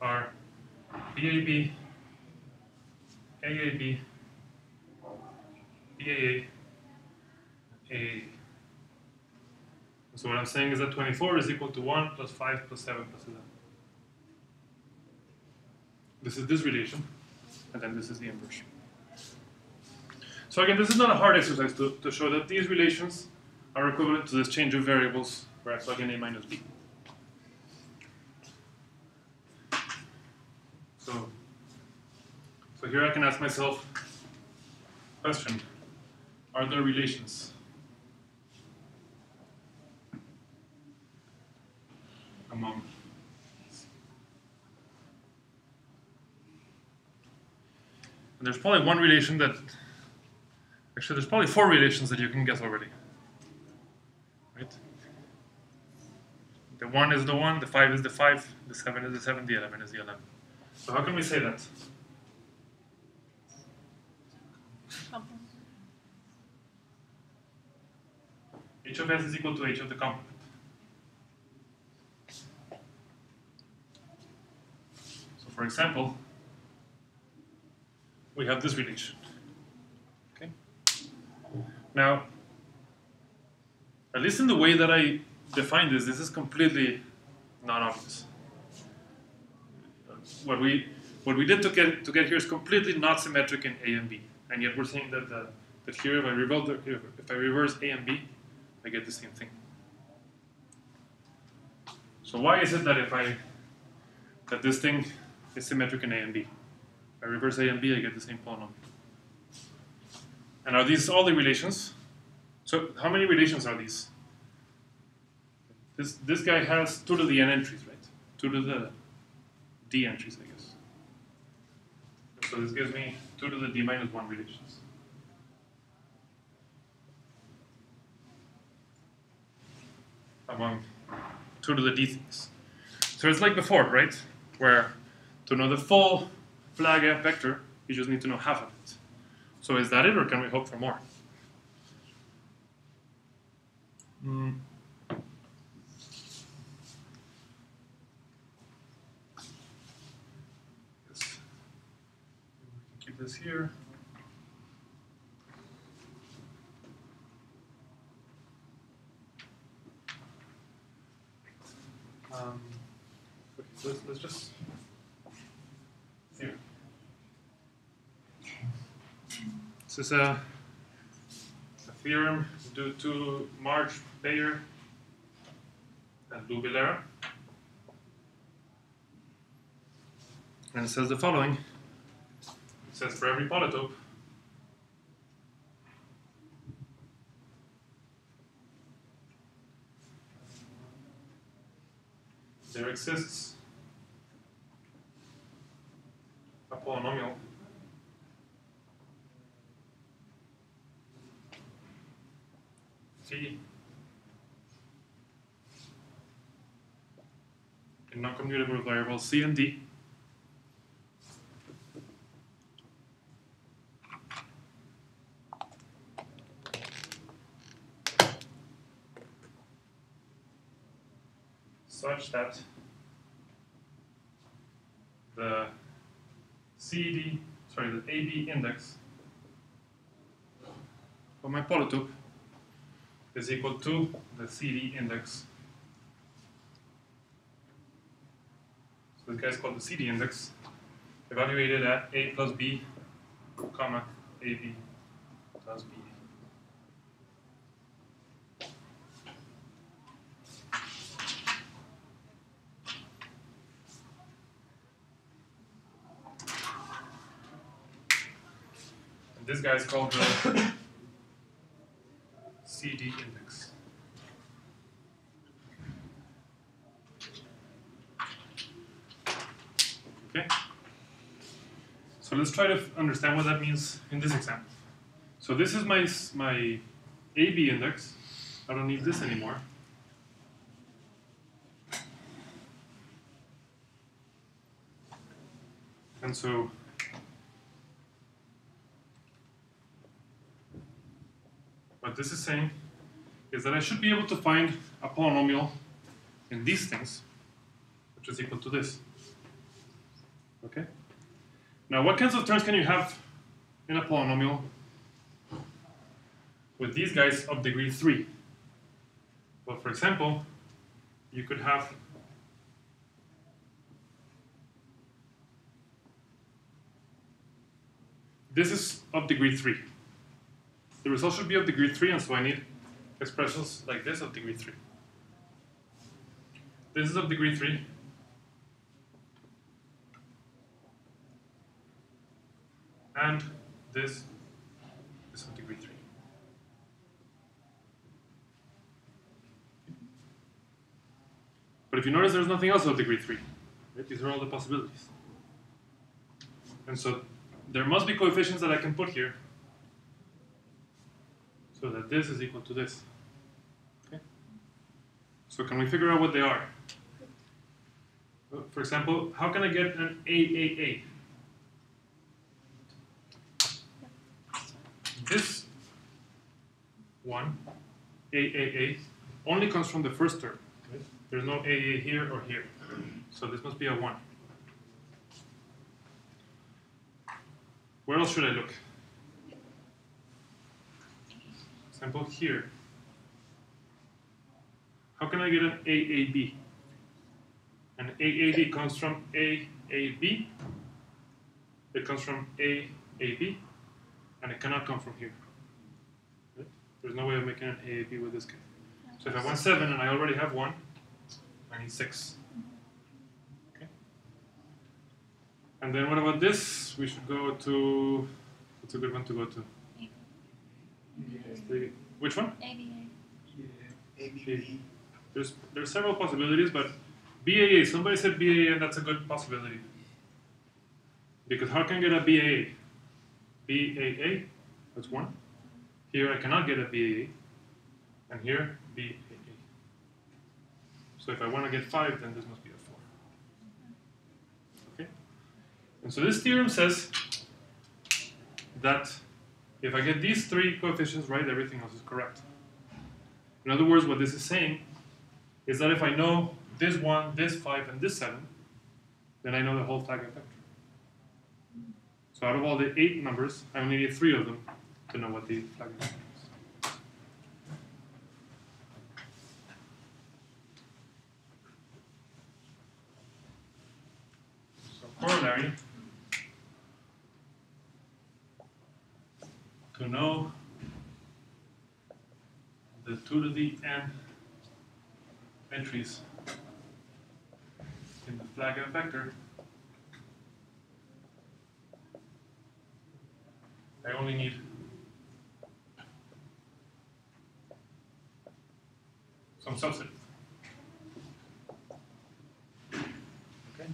are BAB, AAB, BAA, AA. So what I'm saying is that 24 is equal to 1 plus 5 plus 7 plus 11. This is this relation, and then this is the inversion. So again, this is not a hard exercise to, to show that these relations are equivalent to this change of variables where I plug in a minus b. So, so here I can ask myself, question, are there relations among and there's probably one relation that Actually, there's probably four relations that you can guess already. Right? The 1 is the 1, the 5 is the 5, the 7 is the 7, the 11 is the 11. So how can we say that? h of s is equal to h of the complement. So for example, we have this relation. Okay. Now, at least in the way that I define this, this is completely non-obvious. What we what we did to get to get here is completely not symmetric in A and B, and yet we're saying that the, that here if I reverse if, if I reverse A and B, I get the same thing. So why is it that if I that this thing is symmetric in A and B? I reverse A and B, I get the same polynomial. And are these all the relations? So how many relations are these? This this guy has two to the n entries, right? Two to the d entries, I guess. So this gives me two to the d minus one relations. Among two to the d things. So it's like before, right? Where to know the full flag f vector, you just need to know half of it. So is that it, or can we hope for more? Mm. Keep this here. Um, okay, so let's, let's just here. This is a, a theorem due to March Bayer and Lou Billera. And it says the following. It says for every polytope, there exists a polynomial T in non-commutable variables C and D. Such that the CD, sorry, the AB index for my polytope is equal to the CD index. So this guy's called the CD index, evaluated at A plus B, comma, AB plus B. This guy is called the CD index. Okay? So let's try to understand what that means in this example. So this is my, my AB index. I don't need this anymore. And so what this is saying is that I should be able to find a polynomial in these things, which is equal to this. Okay? Now, what kinds of terms can you have in a polynomial with these guys of degree 3? Well, for example, you could have this is of degree 3. The result should be of degree 3, and so I need expressions like this of degree 3. This is of degree 3. And this is of degree 3. But if you notice, there's nothing else of degree 3. Right? These are all the possibilities. And so there must be coefficients that I can put here so that this is equal to this. Okay? So can we figure out what they are? For example, how can I get an AAA? This one, AAA, only comes from the first term. There's no AA here or here. So this must be a 1. Where else should I look? Example here. How can I get an AAB? An AAB comes from AAB. It comes from AAB, and it cannot come from here. Right? There's no way of making an AAB with this guy. So if I want seven and I already have one, I need six. Okay. And then what about this? We should go to. What's a good one to go to? The- which one? ABA. ABB. There's there's several possibilities, but BAA. Somebody said BAA, and that's a good possibility. Because how can I get a BAA? BAA, that's one. Here I cannot get a BAA, and here BAA. So if I want to get five, then this must be a four. Okay. And so this theorem says that if I get these three coefficients right, everything else is correct. In other words, what this is saying is that if I know this one, this five, and this seven, then I know the whole flag vector. So out of all the eight numbers, I only need three of them to know what the flag vector is. So corollary to know the 2 to the n entries in the flag vector, I only need some subset. Okay.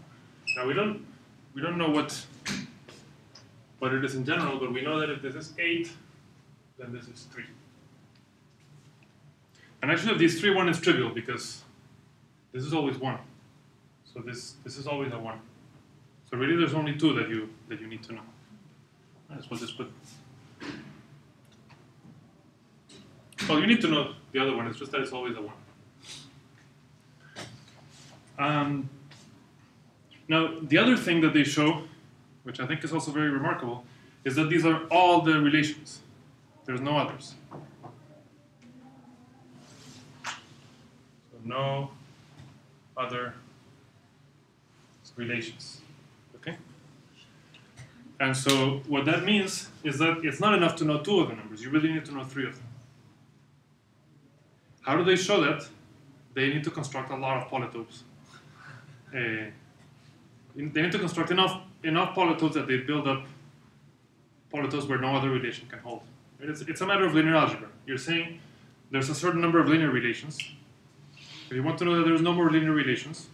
Now we don't we don't know what what it is in general, but we know that if this is eight, then this is three. And actually, of these three, one is trivial because this is always one. So this this is always a one. So really, there's only two that you that you need to know. Might as just put. Well, you need to know the other one. It's just that it's always a one. Um, now, the other thing that they show which I think is also very remarkable, is that these are all the relations. There's no others. So no other relations. Okay? And so what that means is that it's not enough to know two of the numbers, you really need to know three of them. How do they show that? They need to construct a lot of polytopes. Uh, *laughs* they need to construct enough enough polytopes that they build up polytopes where no other relation can hold. It's, it's a matter of linear algebra. You're saying there's a certain number of linear relations. If you want to know that there's no more linear relations,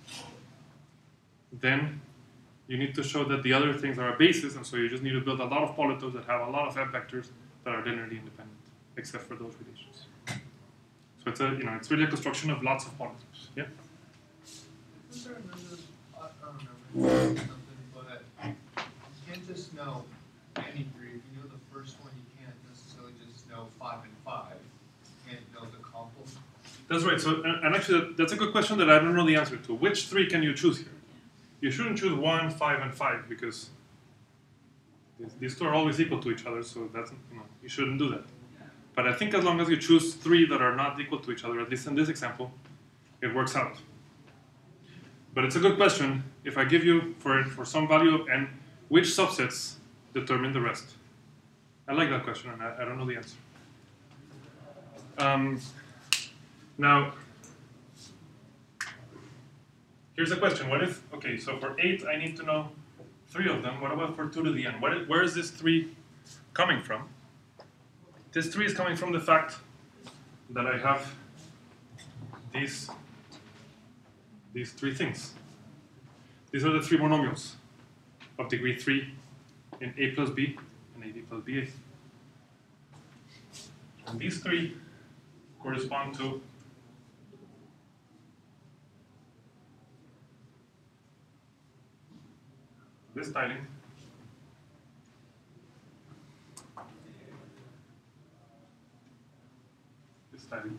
then you need to show that the other things are a basis, and so you just need to build a lot of polytopes that have a lot of f vectors that are linearly independent, except for those relations. So it's a you know it's really a construction of lots of polytopes. Yeah. Isn't there another, I I don't know, something, but you can't just know any three. If you know the first one, you can't necessarily just know five and five. You can't know the complement. That's right. So, and, actually, that's a good question that I don't know the answer to. Which three can you choose here? You shouldn't choose one, five, and five because these, these two are always equal to each other. So that's you know you shouldn't do that. But I think as long as you choose three that are not equal to each other, at least in this example, it works out. But it's a good question. If I give you for for some value of n, which subsets determine the rest? I like that question, and I, I don't know the answer. Um, now, here's a question. What if, okay, so for 8, I need to know three of them. What about for 2 to the n? Where is this 3 coming from? This 3 is coming from the fact that I have these, these three things. These are the three monomials of degree 3 in a plus b and ad plus ba. And these three correspond to this tiling this tiling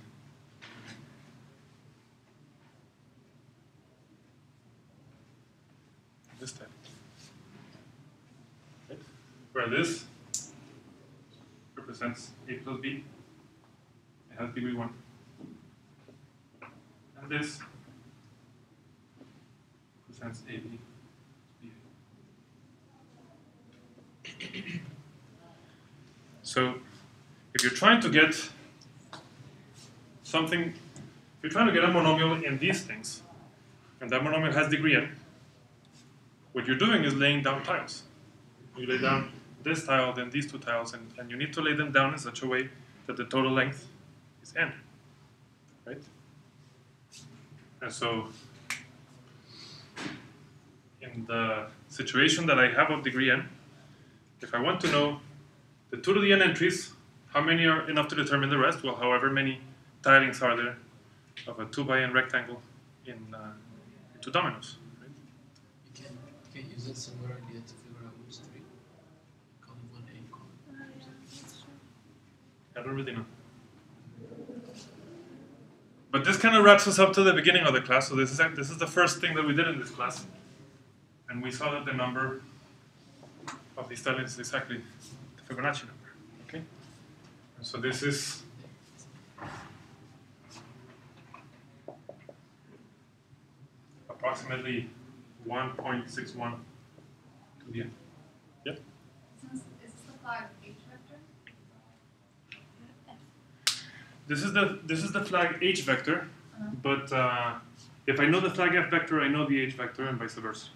this tiling? Where this represents a plus b it has degree 1 and this represents ab So, if you're trying to get something, if you're trying to get a monomial in these things, and that monomial has degree n, what you're doing is laying down tiles. You lay down this tile, then these two tiles, and, and you need to lay them down in such a way that the total length is n. Right? And so, in the situation that I have of degree n, if I want to know the 2 to the n entries, how many are enough to determine the rest? Well, however many tilings are there of a 2 by n rectangle in, uh, two dominoes. Right? You can you can use idea to figure out which three. Column one A, column. I don't really know. But this kind of wraps us up to the beginning of the class. So this is this is the first thing that we did in this class, and we saw that the number of these tilings is exactly the Fibonacci number. Okay, and so this is approximately 1.61 to the n. Is this, is this the H vector? This is the this is the flag h vector, Uh-huh. but uh, if I know the flag f vector, I know the h vector, and vice versa.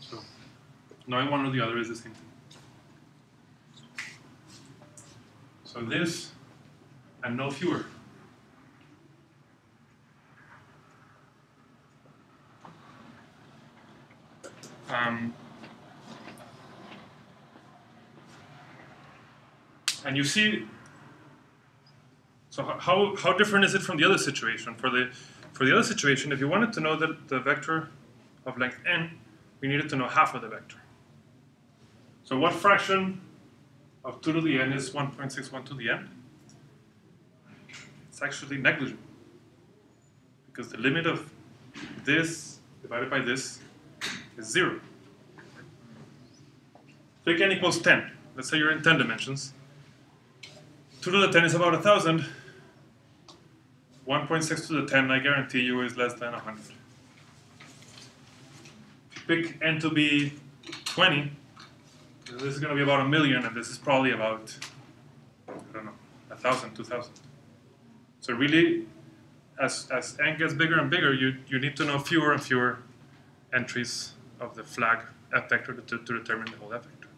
So knowing one or the other is the same thing. So this and no fewer. Um, and you see so how, how different is it from the other situation? For the for the other situation, if you wanted to know the, the vector of length n, we needed to know half of the vector. So what fraction of 2 to the n is 1.61 to the n? It's actually negligible. Because the limit of this divided by this is 0. pick n equals 10. Let's say you're in 10 dimensions. 2 to the 10 is about 1,000. 1.6 to the 10, I guarantee you, is less than 100. If you pick n to be 20, this is going to be about a million, and this is probably about, I don't know, 1,000, 2,000. So really, as, as n gets bigger and bigger, you, you need to know fewer and fewer entries of the flag f vector to, to determine the whole f vector.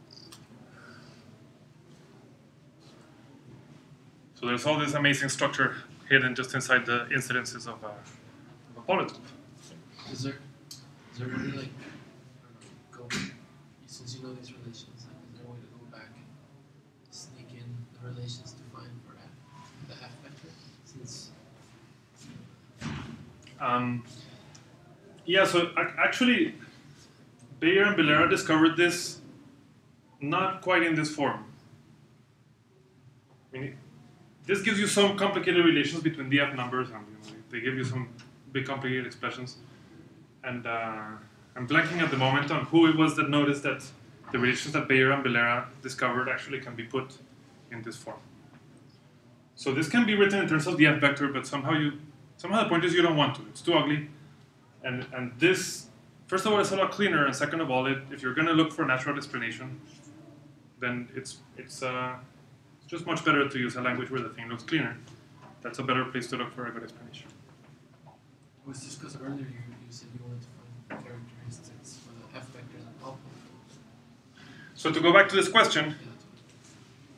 So there's all this amazing structure hidden just inside the incidences of a, of a polytope. Is there, is there really like, I don't know, go, since you know these relations, like, is there a way to go back and sneak in the relations to find for f, the f vector? Since, Um, yeah, so actually, Bayer and Billera discovered this not quite in this form. I mean, this gives you some complicated relations between the f numbers, and you know, they give you some big complicated expressions. And uh, I'm blanking at the moment on who it was that noticed that the relations that Bayer and Billera discovered actually can be put in this form. So this can be written in terms of the f vector, but somehow you somehow the point is you don't want to. It's too ugly. And and this first of all it's a lot cleaner, and second of all, it, if you're gonna look for a natural explanation, then it's it's uh, it's just much better to use a language where the thing looks cleaner. That's a better place to look for a good explanation. it was just because earlier you, you said you wanted to find characteristics for the f vectors and all. So to go back to this question,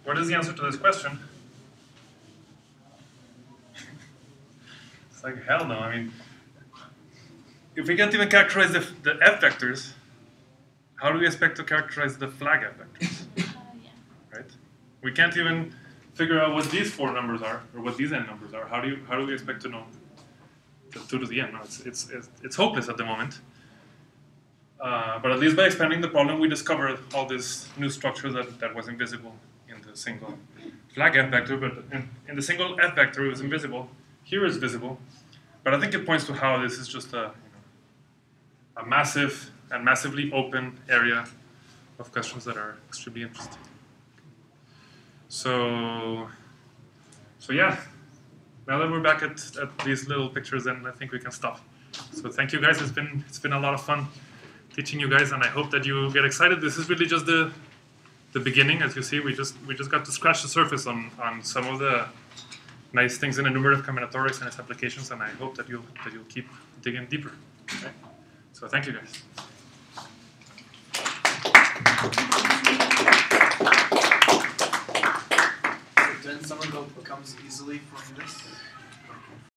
what is the answer to this question? it's like hell no. I mean, if we can't even characterize the, the f vectors, how do we expect to characterize the flag f vectors? We can't even figure out what these four numbers are or what these n numbers are. How do you how do we expect to know the two to the n? No, it's it's it's, it's hopeless at the moment. Uh, but at least by expanding the problem, we discovered all this new structure that, that was invisible in the single flag f vector. But in, in the single f vector, it was invisible. Here it's visible. But I think it points to how this is just a you know, a massive and massively open area of questions that are extremely interesting. So, so yeah. Now that we're back at, at these little pictures, then I think we can stop. So thank you guys. It's been it's been a lot of fun teaching you guys, and I hope that you get excited. This is really just the the beginning, as you see. We just we just got to scratch the surface on on some of the nice things in enumerative combinatorics and its applications, and I hope that you'll that you'll keep digging deeper. Okay? So thank you guys. Sommerville becomes easily from this.